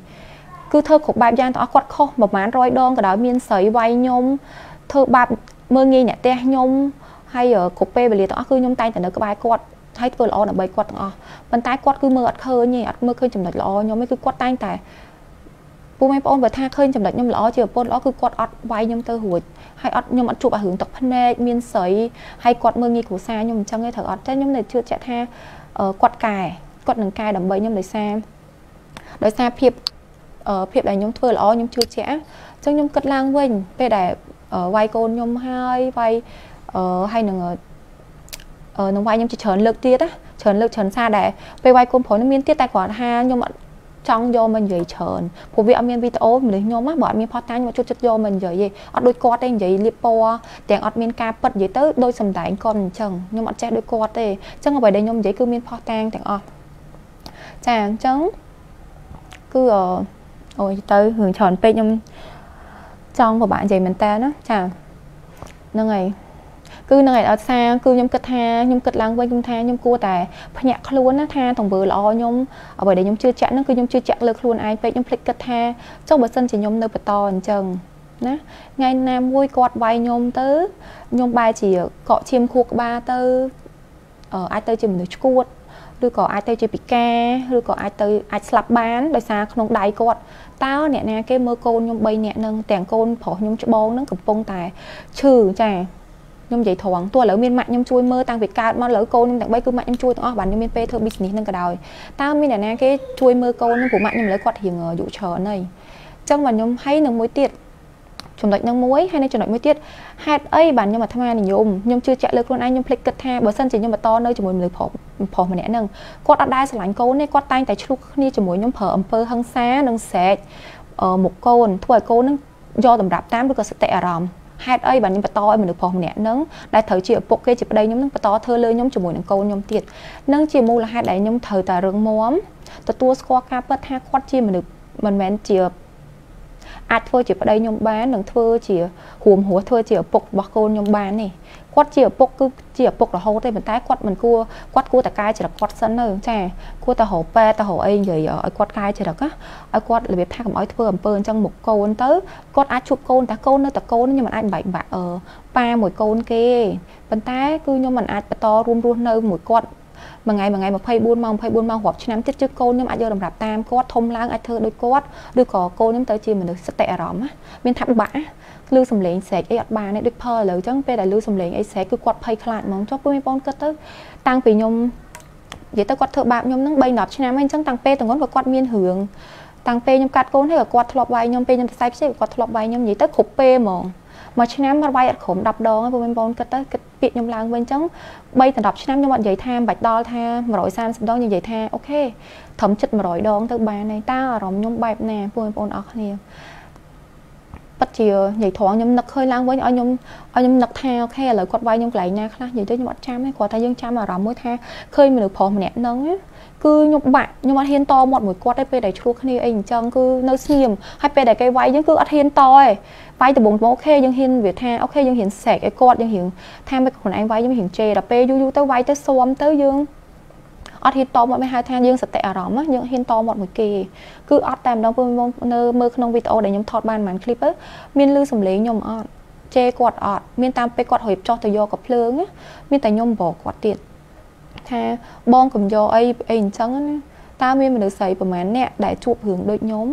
គឺធ្វើគ្រប់បែបយ៉ាងទាំងអស់គាត់ខុសប្រហែល100ដងក៏ដោយមានស្រីវាយខ្ញុំធ្វើបាបមើងងាយអ្នកផ្ទះខ្ញុំហើយគ្រប់ពេលវេលាទាំងអស់គឺខ្ញុំតែងតែនៅក្បែរគាត់ហើយធ្វើល្អដើម្បីគាត់ទាំងអស់ប៉ុន្តែគាត់គឺមើលអត់ឃើញទេអត់មើលឃើញចំណុចល្អខ្ញុំទេគឺគាត់តែងតែ ពូម៉ែបងប្អូនបើថាឃើញចំណុចខ្ញុំល្អជាប្រពន្ធល្អគឺគាត់អត់វាយខ្ញុំទៅរួចហើយអត់ខ្ញុំអត់ជួបអារឿងទឹកភ្នែកមានស្រីហើយគាត់មើលងាយគ្រួសារខ្ញុំអញ្ចឹងទេត្រូវអត់តែខ្ញុំនៅជឿជាក់ថាគាត់កែគាត់នឹងកែដើម្បីខ្ញុំដោយសារដោយសារភាពភាពដែលខ្ញុំធ្វើល្អខ្ញុំជឿជាក់អញ្ចឹងខ្ញុំគិតឡើងវិញ ពេលដែលវាយកូនខ្ញុំហើយវាយហើយនឹងនឹងវាយខ្ញុំជាច្រើនលើកទៀតណាច្រើនលើកច្រើនសារដែលពេលវាយកូនប្រុសនឹងមានទៀតតែគាត់ថាខ្ញុំអត់ ចង់យកមកនិយាយច្រើនព្រោះវាអត់មានវីដេអូមនុស្សខ្ញុំណាបើអត់មានផតតាញមកជួយចិត្តយកមកនិយាយទេអត់ដូចគាត់ទេនិយាយលៀបពណ៌ទាំងអត់មានការប៉ិតនិយាយទៅដូចសំដែងគាត់អញ្ចឹងខ្ញុំអត់ចេះដូចគាត់ទេអញ្ចឹងអ្វីដែលខ្ញុំនិយាយគឺមានផតតាងទាំងអស់ចាអញ្ចឹងគឺអូយទៅរឿងច្រើនពេកខ្ញុំចង់ពិបាកនិយាយមែនតើណាចាហ្នឹងហើយ គឺនឹងឯអត់សារគឺខ្ញុំគិតថាខ្ញុំគិតឡើងវិញខ្ញុំថាខ្ញុំគួរតែភ្ញាក់ខ្លួនណាថាទង្វើល្អខ្ញុំអ្វីដែលខ្ញុំជឿជាក់ហ្នឹងគឺខ្ញុំជឿជាក់លើខ្លួនឯងពេកខ្ញុំភ្លេចគិតថាចុះបើសិនជាខ្ញុំនៅបន្តអញ្ចឹងណាថ្ងៃណាមួយគាត់វាយខ្ញុំទៅខ្ញុំបែរជាកក់ឈាមខួរក្បាលទៅអាចទៅជាមនុស្សឈួតឬក៏អាចទៅជាពិការឬក៏អាចទៅអាចស្លាប់បានដោយសារក្នុងដៃគាត់តើអ្នកណាគេមើលកូនខ្ញុំ3នាក់នឹងទាំងកូនប្រុសខ្ញុំច្បងនឹងកំពុងតែឈឺចា ខ្ញុំនិយាយត្រង់ទោះឥឡូវមានម៉ាក់ខ្ញុំជួយមើលតាំងពីកើតមកឥឡូវកូនខ្ញុំទាំង3គឺម៉ាក់ខ្ញុំជួយទាំងអស់បានខ្ញុំមានពេលធ្វើ business ហ្នឹងក៏ដោយតើមានអ្នកណាគេជួយមើលកូនខ្ញុំព្រោះម៉ាក់ខ្ញុំឥឡូវគាត់រៀងអាយុច្រើនហើយចឹងបាទខ្ញុំហើយនឹងមួយទៀតចំណុចនឹងមួយហើយនៅចំណុចមួយទៀតហេតុអីបានខ្ញុំអាត្មានិយមខ្ញុំជឿជាក់លើខ្លួនឯងខ្ញុំភ្លេចគិតថាបើសិនជាខ្ញុំបន្តនៅជាមួយមនុស្សប្រុសប្រុសម្នាក់ហ្នឹងគាត់អត់ដែរស្រឡាញ់កូនទេគាត់តែងតែឆ្លុះគ្នាជាមួយខ្ញុំប្រើអំពើហិង្សានិងស្រែកមុខកូនធ្វើឲ្យកូនហ្នឹងយកតម្រាប់តាមឬក៏សតិអារម្មណ៍ ហេតុអីបានខ្ញុំបន្តឲ្យមនុស្សប្រុសម្នាក់ហ្នឹងដែលត្រូវជាឪពុកគេជាប្តីខ្ញុំហ្នឹងបន្តធ្វើលើខ្ញុំជាមួយនឹងកូនខ្ញុំទៀតនឹងជាមូលហេតុដែលខ្ញុំត្រូវតែរឹងមាំទទួលស្គាល់ការពិតថាគាត់ជាមនុស្សមិនមែនជា អាចធ្វើជាប្តីខ្ញុំបាននិងធ្វើជារួមរស់ធ្វើជាឪពុករបស់កូនខ្ញុំបាននេះគាត់ជាឪពុកគឺជាឪពុករហូតទេប៉ុន្តែគាត់មិនគួរគាត់គួរតែកែចរិតគាត់សិនទៅចាគួរតែរកប៉ែទៅរកអីនិយាយឲ្យគាត់កែចរិតណាឲ្យគាត់របៀបថាកុំឲ្យធ្វើអំពើអញ្ចឹងមុខកូនទៅគាត់អាចជួបកូនតែកូននៅតែកូនខ្ញុំមិនអាចបែកបាក់អឺប៉ាមួយកូនគេប៉ុន្តែគឺខ្ញុំមិនអាចបន្តរួមរស់នៅមួយគាត់ មួយថ្ងៃមួយថ្ងៃ24ម៉ោង24ម៉ោងរាប់ឆ្នាំទៀតជិះកូនខ្ញុំអាចយកតម្រាប់តាមគាត់ធំឡើងអាចធ្វើដូចគាត់ឬក៏កូនខ្ញុំទៅជាមនុស្សសតិអារម្មណ៍មានថាបាក់ឮសំឡេងស្រែកអីអត់បានទេដូចផលឥឡូវអញ្ចឹងពេលដែលឮសំឡេងអីស្រែកគឺគាត់ភ័យខ្លាចហ្មងចុះពួកបងប្អូនគិតទៅតាំងពីខ្ញុំនិយាយទៅគាត់ធ្វើបាបខ្ញុំហ្នឹង3 10ឆ្នាំហើយអញ្ចឹងតាំងពេលទាំងនោះក៏គាត់មានរឿងតាំងពេលខ្ញុំកាត់កូនហើយក៏គាត់ធ្លាប់វាយខ្ញុំពេលខ្ញុំទៅផ្សាយផ្សេងគាត់ធ្លាប់វាយខ្ញុំនិយាយទៅគ្រប់ពេលហ្មងមួយឆ្នាំមកវាយអត់ក្រុម10ដងហើយបងប្អូនគិតទៅគិតពាក្យខ្ញុំឡើងវិញអញ្ចឹង 3ដល់10ឆ្នាំខ្ញុំអត់និយាយថាមិនបាច់ដល់ថា130ដងនិយាយថាអូខេត្រឹមចិត្ត100ដងទៅបានហើយតើអារម្មណ៍ខ្ញុំបែបណាបងប្អូនអរគ្នាពិតជានិយាយត្រង់ខ្ញុំនឹកឃើញឡើងវិញឲ្យខ្ញុំឲ្យខ្ញុំនឹកថាអូខេឥឡូវគាត់វាយខ្ញុំកន្លែងណាខ្លះនិយាយទៅខ្ញុំអត់ចាំទេគាត់ថាយើងចាំអារម្មណ៍មួយថាឃើញមនុស្សប្រុសម្នាក់ហ្នឹង គឺខ្ញុំបាក់ខ្ញុំអត់ហ៊ានតមាត់មួយគាត់ទេពេលដែលឆ្លោះគ្នាអីអញ្ចឹងគឺនៅស្ងៀមហើយពេលដែលគេវាយយើងគឺអត់ហ៊ានតទេវាយដំបងអូខេយើងហ៊ានវាថាអូខេយើងហ៊ានសែកឲ្យគាត់យើងហ៊ានថាមិនខ្លួនឯងវាយយើងហ៊ានជេរដល់ពេលយូរយូរទៅវាយទៅស៊ាំទៅយើងអត់ហ៊ានតមកមិនហៅថាយើងសតិអារម្មណ៍យើងហ៊ានតមកមួយគេគឺអត់តែម្ដងពេលនៅមើលក្នុងវីដេអូដែលខ្ញុំថតបានប្រហែលឃ្លីបទៅមានលឺសំឡេងខ្ញុំអត់ជេរគាត់អត់មានតាមពេលគាត់រៀបចោះទៅយកកំភ្លើងមានតែខ្ញុំបកគាត់ទៀត ថាបងកំយកអីអីអញ្ចឹងណាតើមានមនុស្សស្រីប្រហែលអ្នកដែលជួបរឿងដូចខ្ញុំ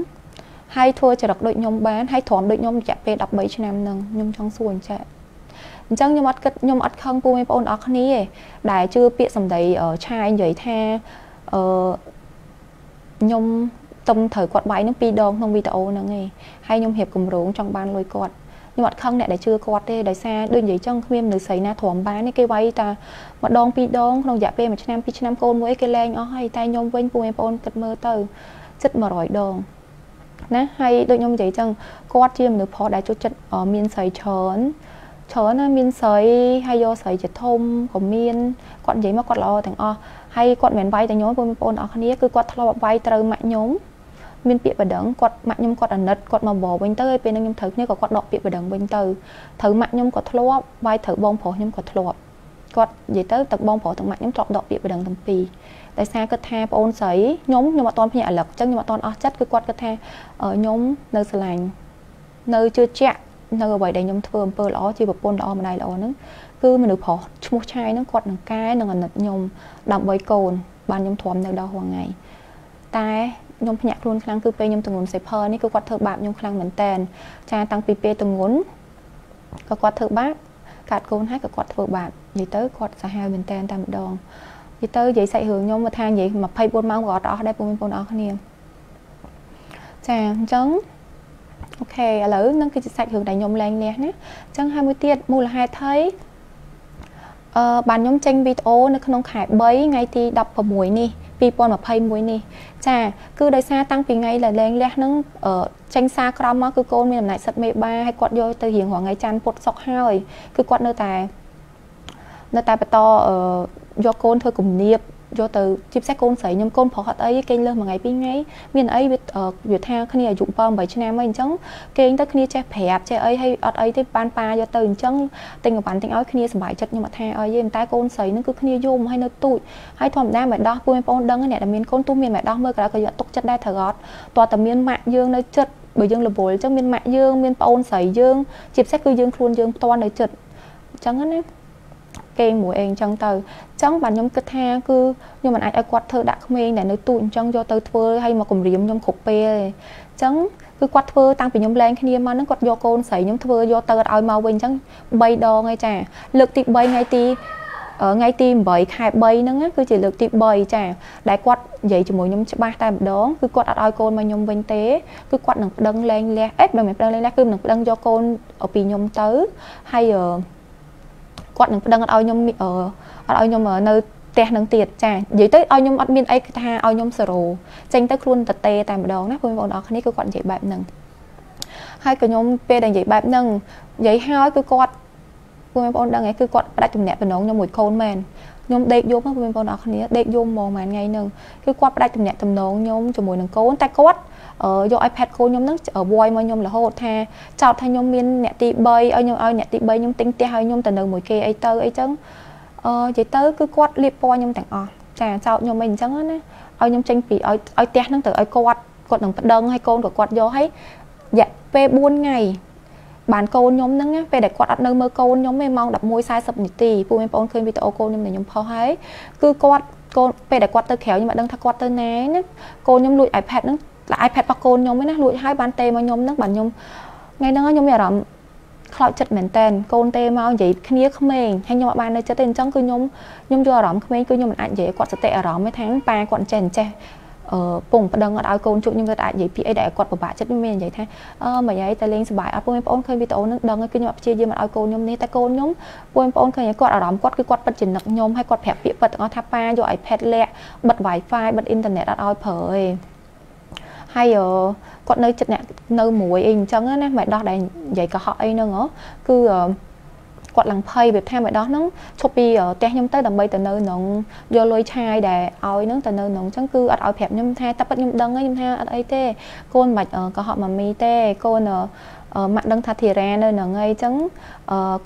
ហើយធ្វើចរិតដូចខ្ញុំបានហើយទ្រាំដូចខ្ញុំរយៈពេល13ឆ្នាំហ្នឹងខ្ញុំចង់សួរអញ្ចឹងអញ្ចឹងខ្ញុំអត់គិតខ្ញុំអត់ខឹងពូបងប្អូនអរគ្នាទេដែលជឿពាក្យសម្ដីឆាយនិយាយថាអឺខ្ញុំទុំត្រូវគាត់បាយនឹងពីរដងក្នុងវីដេអូហ្នឹងឯងហើយខ្ញុំរៀបគម្រោងចង់បានលុយគាត់ ខ្ញុំអត់ខឹងអ្នកដែលជឿគាត់ទេដោយសារដូចនិយាយចឹងគ្មានមនុស្សស្រីណាទ្រាំបានទេគេវាយតែម្ដងពីរដងក្នុងរយៈពេលមួយឆ្នាំពីរឆ្នាំកូនមួយគេលែងអស់ហើយតែខ្ញុំវិញពូបងប្អូនគិតមើលទៅចិត្ត100ដងណាហើយដូចខ្ញុំនិយាយចឹងគាត់ជាមនុស្សប្រុសដែលចូលចិត្តមានស្រីច្រើនច្រើនណាមានស្រីហើយយកស្រីជាធំក៏មានគាត់និយាយមកគាត់ល្អទាំងអស់ហើយគាត់មិនមែនវាយតែខ្ញុំបងប្អូនអរគ្នាគឺគាត់ធ្លាប់វាយត្រូវម៉ាក់ខ្ញុំ មានពាក្យបដិងគាត់ម៉ាក់ខ្ញុំគាត់អាណិតគាត់មកបបវិញទៅហើយពេលហ្នឹងខ្ញុំត្រូវគ្នាក៏គាត់ដកពាក្យបដិងវិញទៅត្រូវម៉ាក់ខ្ញុំក៏ធ្លាប់វាយត្រូវបងប្រុសខ្ញុំក៏ធ្លាប់គាត់និយាយទៅទឹកបងប្រុសទាំងម៉ាក់ខ្ញុំធ្លាប់ដកពាក្យបដិងទាំងពីរដោយសារគាត់ថាប្អូនស្រីខ្ញុំខ្ញុំអត់តន់ភ្ញាក់អាលឹកអញ្ចឹងខ្ញុំអត់តន់អស់ចិត្តគឺគាត់គាត់ថាខ្ញុំនៅស្រឡាញ់នៅជឿជាក់នៅអ្វីដែលខ្ញុំធ្វើអំពើល្អជាប្រពន្ធល្អម្ដាយល្អហ្នឹងគឺមនុស្សប្រុសឈ្មោះឆាយហ្នឹងគាត់នឹងកែនឹងអាណិតខ្ញុំដើម្បីកូនបានខ្ញុំទ្រាំនៅដល់រងថ្ងៃតែ ខ្ញុំភ្ញាក់ខ្លួនខ្លាំងគឺពេលខ្ញុំទងន់សេផើនេះគឺគាត់ធ្វើបាបខ្ញុំខ្លាំងមែនតែនចាតាំងពីពេលទងន់ក៏គាត់ធ្វើបាបកាត់កូនហើយក៏គាត់ធ្វើបាបនិយាយទៅគាត់សាហាវមែនតែនតែម្ដងនិយាយទៅនិយាយសាច់រឿងខ្ញុំមកថានិយាយ24ម៉ោងក៏អត់អស់ដែរបងប្អូនអរគ្នាចាអញ្ចឹងអូខេឥឡូវនឹងគឺជាសាច់រឿងដែលខ្ញុំលែងលះណាអញ្ចឹងហើយមួយទៀតមូលហេតុថៃអឺបានខ្ញុំចេញវីដេអូនៅក្នុងខែ3ថ្ងៃទី16នេះ 2021នេះចាគឺដោយសារតាំងពីថ្ងៃដែលលែងលះហ្នឹងចេញសារក្រមមកគឺកូនមានអំណាចសិទ្ធិមេបាហើយគាត់យកទៅរៀងរាល់ថ្ងៃច័ន្ទពុតសុកហើយគឺគាត់នៅតែនៅតែបន្តយកកូនធ្វើគំនាប យកទៅជាពិសេសកូនស្រីខ្ញុំកូនប្រុសអត់អីគេងលើសមួយថ្ងៃពីរថ្ងៃមានអីវាវាថាគ្នាអាយុ7 8ឆ្នាំហើយអញ្ចឹងគេងទៅគ្នាចេះប្រាប់ចេះអីហើយអត់អីទេបានប៉ាយកទៅអញ្ចឹងទិញកប៉ាន់ទិញឲ្យគ្នាសុបាយចិត្តខ្ញុំអត់ថាអីទេតែកូនស្រីហ្នឹងគឺគ្នាយំហើយនៅទូចហើយធម្មតាម្ដោះពូបងប្អូនដឹងអ្នកដែលមានកូនទូមានម្ដោះមើលក៏ក៏យកទុកចិត្តដែរត្រូវអត់តើតែមានម៉ាក់យើងនៅចិត្តបើយើងរវល់អញ្ចឹងមានម៉ាក់យើងមានប្អូនស្រីយើងជាពិសេសគឺយើងខ្លួនយើងផ្ទាល់នៅចិត្តអញ្ចឹងណា គេងមួយអីអញ្ចឹងទៅអញ្ចឹងបាទខ្ញុំគិតថាគឺខ្ញុំមិនអាចឲ្យគាត់ធ្វើដាក់ក្មេងដែលនៅទូចអញ្ចឹងយកទៅធ្វើឲ្យមកគម្រាមខ្ញុំគ្រប់ពេលទេអញ្ចឹងគឺគាត់ធ្វើតាំងពីខ្ញុំលែងគ្នាមកហ្នឹងគាត់យកកូនស្រីខ្ញុំធ្វើយកទៅឲ្យមកវិញអញ្ចឹង3ដងឯចាលើកទី3ថ្ងៃទីថ្ងៃទី8ខែ3ហ្នឹងគឺជាលើកទី3ចាដែលគាត់និយាយជាមួយខ្ញុំច្បាស់តែម្ដងគឺគាត់អត់ឲ្យកូនមកខ្ញុំវិញទេគឺគាត់នឹងប្តឹងលែងលះអេមិនមែនប្តឹងលែងលះគឺនឹងប្តឹងយកកូនពីខ្ញុំទៅហើយ គាត់នឹងប្តឹងអត់ឲ្យខ្ញុំអត់ឲ្យខ្ញុំនៅផ្ទះនឹងទៀតចានិយាយទៅឲ្យខ្ញុំអត់មានអីថាឲ្យខ្ញុំសេរ៉ូចេញទៅខ្លួនតតេតែម្ដងណាបងប្អូនអរគ្នាគឺគាត់និយាយបែបហ្នឹងហើយក៏ខ្ញុំពេលដែលនិយាយបែបហ្នឹងនិយាយហើយគឺគាត់បងប្អូនដឹងហើយគឺគាត់ផ្ដាច់ទំនាក់ទំនងខ្ញុំមួយកូនមែនខ្ញុំដេកយំបងប្អូនអរគ្នាដេកយំហ្មងមួយថ្ងៃហ្នឹងគឺគាត់ផ្ដាច់ទំនាក់ទំនងខ្ញុំជាមួយនឹងកូនតែគាត់ យក iPad កូនខ្ញុំហ្នឹងវាយមកខ្ញុំរហូតថាចោតថាខ្ញុំមានអ្នកទី3ឲ្យខ្ញុំឲ្យអ្នកទី3ខ្ញុំទិញផ្ទះឲ្យខ្ញុំទៅនៅមួយគេអីទៅអីចឹងអឺនិយាយទៅគឺគាត់លៀបពណ៌ខ្ញុំទាំងអស់ចាចោតខ្ញុំអីអញ្ចឹងណាឲ្យខ្ញុំចេញពីឲ្យឲ្យផ្ទះហ្នឹងទៅឲ្យគាត់គាត់នឹងប្តឹងឲ្យកូនក៏គាត់យកឲ្យរយៈពេល4ថ្ងៃបានកូនខ្ញុំហ្នឹងពេលដែលគាត់អត់នៅមើលកូនខ្ញុំទេម៉ោង11:40នាទីពួកបងប្អូនឃើញវីដេអូកូនខ្ញុំដែលខ្ញុំផុសហើយគឺគាត់កូនពេលដែលគាត់ទៅក្រៅខ្ញុំអត់ដឹងថាគាត់ទៅណាណាកូនខ្ញុំលួច iPad ហ្នឹង iPad របស់កូនខ្ញុំណាលួចហើយបានទេមកខ្ញុំហ្នឹងបាទខ្ញុំថ្ងៃហ្នឹងខ្ញុំមានអារម្មណ៍ខ្លោចចិត្តមែនតែនកូនទេមកនិយាយគ្នាក្មេងហើយខ្ញុំអត់បាននៅចិត្តទេអញ្ចឹងគឺខ្ញុំខ្ញុំយកអារម្មណ៍ក្មេងគឺខ្ញុំមិនអាចនិយាយគាត់សតិអារម្មណ៍ទេថាប៉ាគាត់ចេះចេះអឺពងប្តឹងអត់ឲ្យកូនជួបខ្ញុំគាត់អាចនិយាយពីអីដែលគាត់ពិបាកចិត្តខ្ញុំមាននិយាយថាអឺមិនអីតែលេងសប្បាយអត់បងប្អូនឃើញវីដេអូហ្នឹងដឹងហើយគឺខ្ញុំអត់ព្យាយាមអត់ឲ្យកូនខ្ញុំនេះតែកូនខ្ញុំបងប្អូនឃើញគាត់អារម្មណ៍គាត់គឺគាត់ពិតជានឹកខ្ញុំហើយគាត់ប្រាប់ពាក្យពិតទាំងអស់ថាប៉ាយក iPad លាក់បិទ Wi-Fi បិទអ៊ីនធឺណិតអត់ឲ្យប្រើទេ ហើយគាត់នៅចិត្តអ្នកនៅមួយអីអញ្ចឹងណាមិនដោះដែលនិយាយកុហកអីហ្នឹងគឺគាត់ឡើងភ័យវាថាម្ដងហ្នឹងឈប់ពីផ្ទះខ្ញុំទៅដើម្បីទៅនៅក្នុងយកលុយឆាយដែលឲ្យហ្នឹងទៅនៅក្នុងអញ្ចឹងគឺអត់ឲ្យប្រាប់ខ្ញុំថាតែពិតខ្ញុំដឹងហើយខ្ញុំថាអត់អីទេកូនមិនកុហកម៉ាមីទេកូនម៉ាក់ដឹងថាធីរ៉ានៅនឹងអីចឹង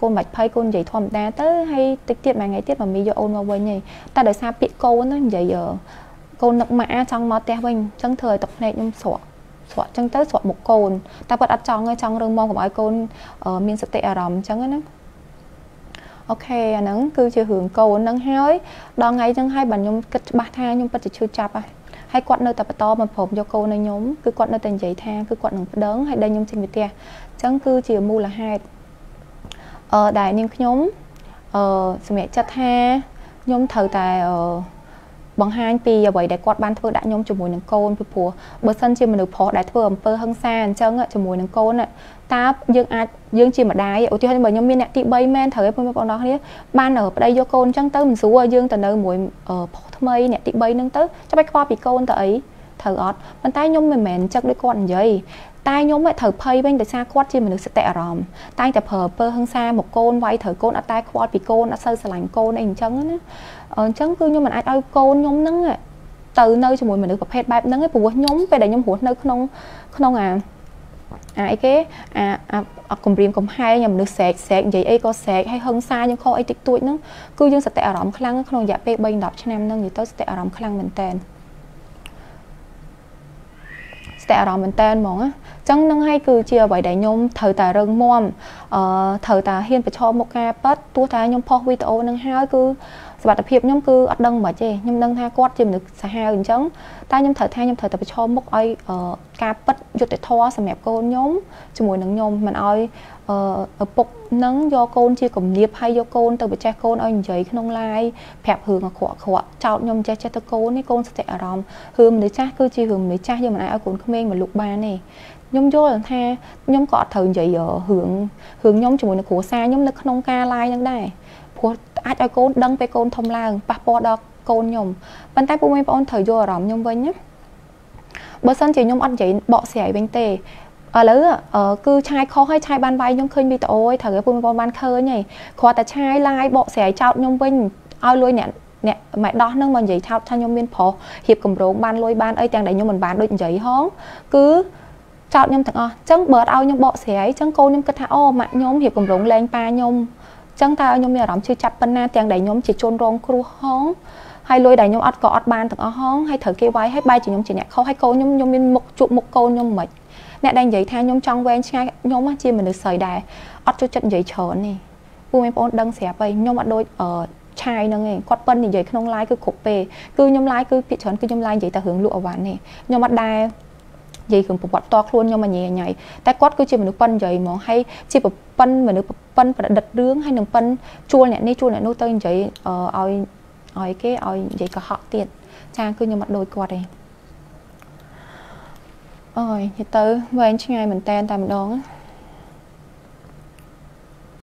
កូនមិនភ័យកូននិយាយធម្មតាទៅហើយតិចទៀតមួយថ្ងៃទៀតម៉ាមីយកអូនមកវិញហើយតែដោយសារពាក្យកូននិយាយ កូននឹកម៉ាក់ចង់មកផ្ទះវិញចឹងធ្វើឲ្យទឹកភ្នែកខ្ញុំស្រក់ស្រក់ចឹងទៅស្រក់មុខកូនតែគាត់អត់ចង់ទេចង់រឹងមកកុំឲ្យកូនមានសតិអារម្មណ៍ចឹងណាអូខេអាហ្នឹងគឺជារឿងកូនហ្នឹងហើយដល់ថ្ងៃហ្នឹងហើយបាទខ្ញុំគិតច្បាស់ថាខ្ញុំពិតជាឈឺចាប់ហើយហើយគាត់នៅតែបន្តមកព្រមយកកូននៅខ្ញុំគឺគាត់នៅតែនិយាយថាគឺគាត់នឹងប្តឹងហើយដេញខ្ញុំចេញពីផ្ទះអញ្ចឹងគឺជាមូលហេតុអឺដែលនាងខ្ញុំអឺសម្រាប់ចិត្តថាខ្ញុំត្រូវតែអឺ បង្ហាញពីអ្វីដែលគាត់បានធ្វើដាក់ខ្ញុំជាមួយនឹងកូនពីព្រោះបើសិនជាមនុស្សប្រុសដែលធ្វើអំពើហិង្សាអញ្ចឹងជាមួយនឹងកូនតើយើងអាចយើងជាម្ដាយឧទាហរណ៍បើខ្ញុំមានអ្នកទី3មែនត្រូវឯងបងប្អូនអរគ្នាបានប្តីយកកូនអញ្ចឹងទៅមិនស្រួលយើងទៅនៅមួយប្រុសថ្មីអ្នកទី3ហ្នឹងទៅចាំបាច់ខ្វល់ពីកូនទៅអីត្រូវអត់ប៉ុន្តែខ្ញុំមិនមែនចឹកដូចគាត់និយាយតែខ្ញុំត្រូវភ័យវិញដោយសារគាត់ជាមនុស្សសតិអារម្មណ៍តែតែប្រើពើហឹង្សាមកកូនវាយត្រូវកូនអត់តែខ្វល់ពីកូនអត់សូវស្រឡាញ់កូនអីអញ្ចឹងណា អញ្ចឹងគឺខ្ញុំមិនអាចឲ្យកូនខ្ញុំហ្នឹងទៅនៅជាមួយមនុស្សប្រភេទបែបហ្នឹងឯងព្រោះខ្ញុំពេលដែលខ្ញុំរស់នៅក្នុងក្នុងអាអាអីគេអាអាគម្រាមកំហែងមនុស្សស្រែកស្រែកនិយាយអីក៏ស្រែកហើយហឹងសាយើងខកអីតិចតួចហ្នឹងគឺយើងសតិអារម្មណ៍ខ្លាំងក្នុងរយៈពេល3 10ឆ្នាំហ្នឹងនិយាយទៅសតិអារម្មណ៍ខ្លាំងមែនតើស្ទាក់អារម្មណ៍មែនតើហ្មងណាចឹងនឹងឲ្យគឺជាអ្វីដែលខ្ញុំត្រូវតែរឹងមាំអឺត្រូវតែហ៊ានប្រឈមមុខការប៉ັດទោះតែខ្ញុំផុសវីដេអូនឹងហើយគឺ សុខភាពខ្ញុំគឺអត់ដឹងមិនទេខ្ញុំដឹងថាគាត់ជាមនុស្សសាហាវអញ្ចឹងតែខ្ញុំត្រូវថាខ្ញុំត្រូវតែប្រឈមមុខឲ្យការប៉ັດយុត្តិធម៌សម្រាប់កូនខ្ញុំជាមួយនឹងខ្ញុំមិនឲ្យឪពុកនឹងយកកូនជាគំនាបហើយយកកូនទៅបច្ចេះកូនឲ្យនិយាយក្នុង live ប្រាប់រឿងអាក្រក់អាក្រក់ចោតខ្ញុំចេះចេះទៅកូននេះកូនសតិអារម្មណ៍រឿងមនុស្សចាស់គឺជារឿងមនុស្សចាស់យើងមិនអាចឲ្យកូនក្មេងមកលុកបានទេខ្ញុំយល់ថាខ្ញុំក៏អត់ត្រូវនិយាយរឿងរឿងខ្ញុំជាមួយនឹងគ្រួសារខ្ញុំនៅក្នុងការ live ហ្នឹងដែរព្រោះ អាចឲ្យកូនដឹងពេលកូនធំឡើងប៉ះពាល់ដល់កូនខ្ញុំប៉ុន្តែពួកបងប្អូនត្រូវយល់អារម្មណ៍ខ្ញុំវិញណាបើសិនជាខ្ញុំអត់និយាយបកស្រាយវិញទេឥឡូវគឺឆាយខុសហើយឆាយបានវាយខ្ញុំឃើញវីដេអូហើយត្រូវឲ្យបងប្អូនបានឃើញហើយគ្រាន់តែឆាយឡាយបកស្រាយចោតខ្ញុំវិញឲ្យលុយអ្នកអ្នកម៉ែដោះនឹងមកនិយាយថោតថាខ្ញុំមានប្រុសរៀបកម្រងបានលុយបានអីទាំងដែលខ្ញុំមិនបានដូចនិយាយហងគឺចោតខ្ញុំទាំងអស់អញ្ចឹងបើអត់ឲ្យខ្ញុំបកស្រាយអញ្ចឹងកូនខ្ញុំគិតថាអូម៉ាក់ខ្ញុំរៀបកម្រងលែងប៉ាខ្ញុំអញ្ចឹងតើខ្ញុំមានអារម្មណ៍ឈឺចាប់ប៉ុណ្ណាទាំងដែលខ្ញុំជាជនរងគ្រោះហងហើយលុយដែលខ្ញុំអត់ក៏អត់បានទាំងអស់ហងហើយត្រូវគេវាយហើយបែរជាខ្ញុំជាអ្នកខុសហើយកូនខ្ញុំខ្ញុំមានមុខជួបមុខកូនខ្ញុំមិនអ្នកដែលនិយាយថាខ្ញុំចង់វែងឆ្ងាយខ្ញុំជាមនុស្សស្រីដែរអត់ចូលចិត្តនិយាយច្រើននេះពួកបងប្អូនដឹងស្រាប់ហើយខ្ញុំអត់ដូចអឺឆាយហ្នឹងឯងគាត់ប៉ិននិយាយក្នុង live គឺគ្រប់ពេលគឺខ្ញុំ live គឺភាគច្រើនគឺខ្ញុំ live និយាយតែរឿងលក់អវ៉ាន់នេះខ្ញុំអត់ដែរ និយាយរឿងប្រវត្តិតខ្លួនខ្ញុំអញញ៉ៃតែគាត់គឺជាមនុស្សប៉ិននិយាយហ្មងហើយជាប៉ិនមនុស្សប៉ិនប្រឌិតរឿងហើយនឹងប៉ិនជួលអ្នកនេះជួលអ្នកនោះទៅនិយាយឲ្យឲ្យគេឲ្យនិយាយកុហកទៀតចាគឺខ្ញុំអត់ដូចគាត់ទេអើយនិយាយទៅវែងឆ្ងាយមែនតែនតែម្ដង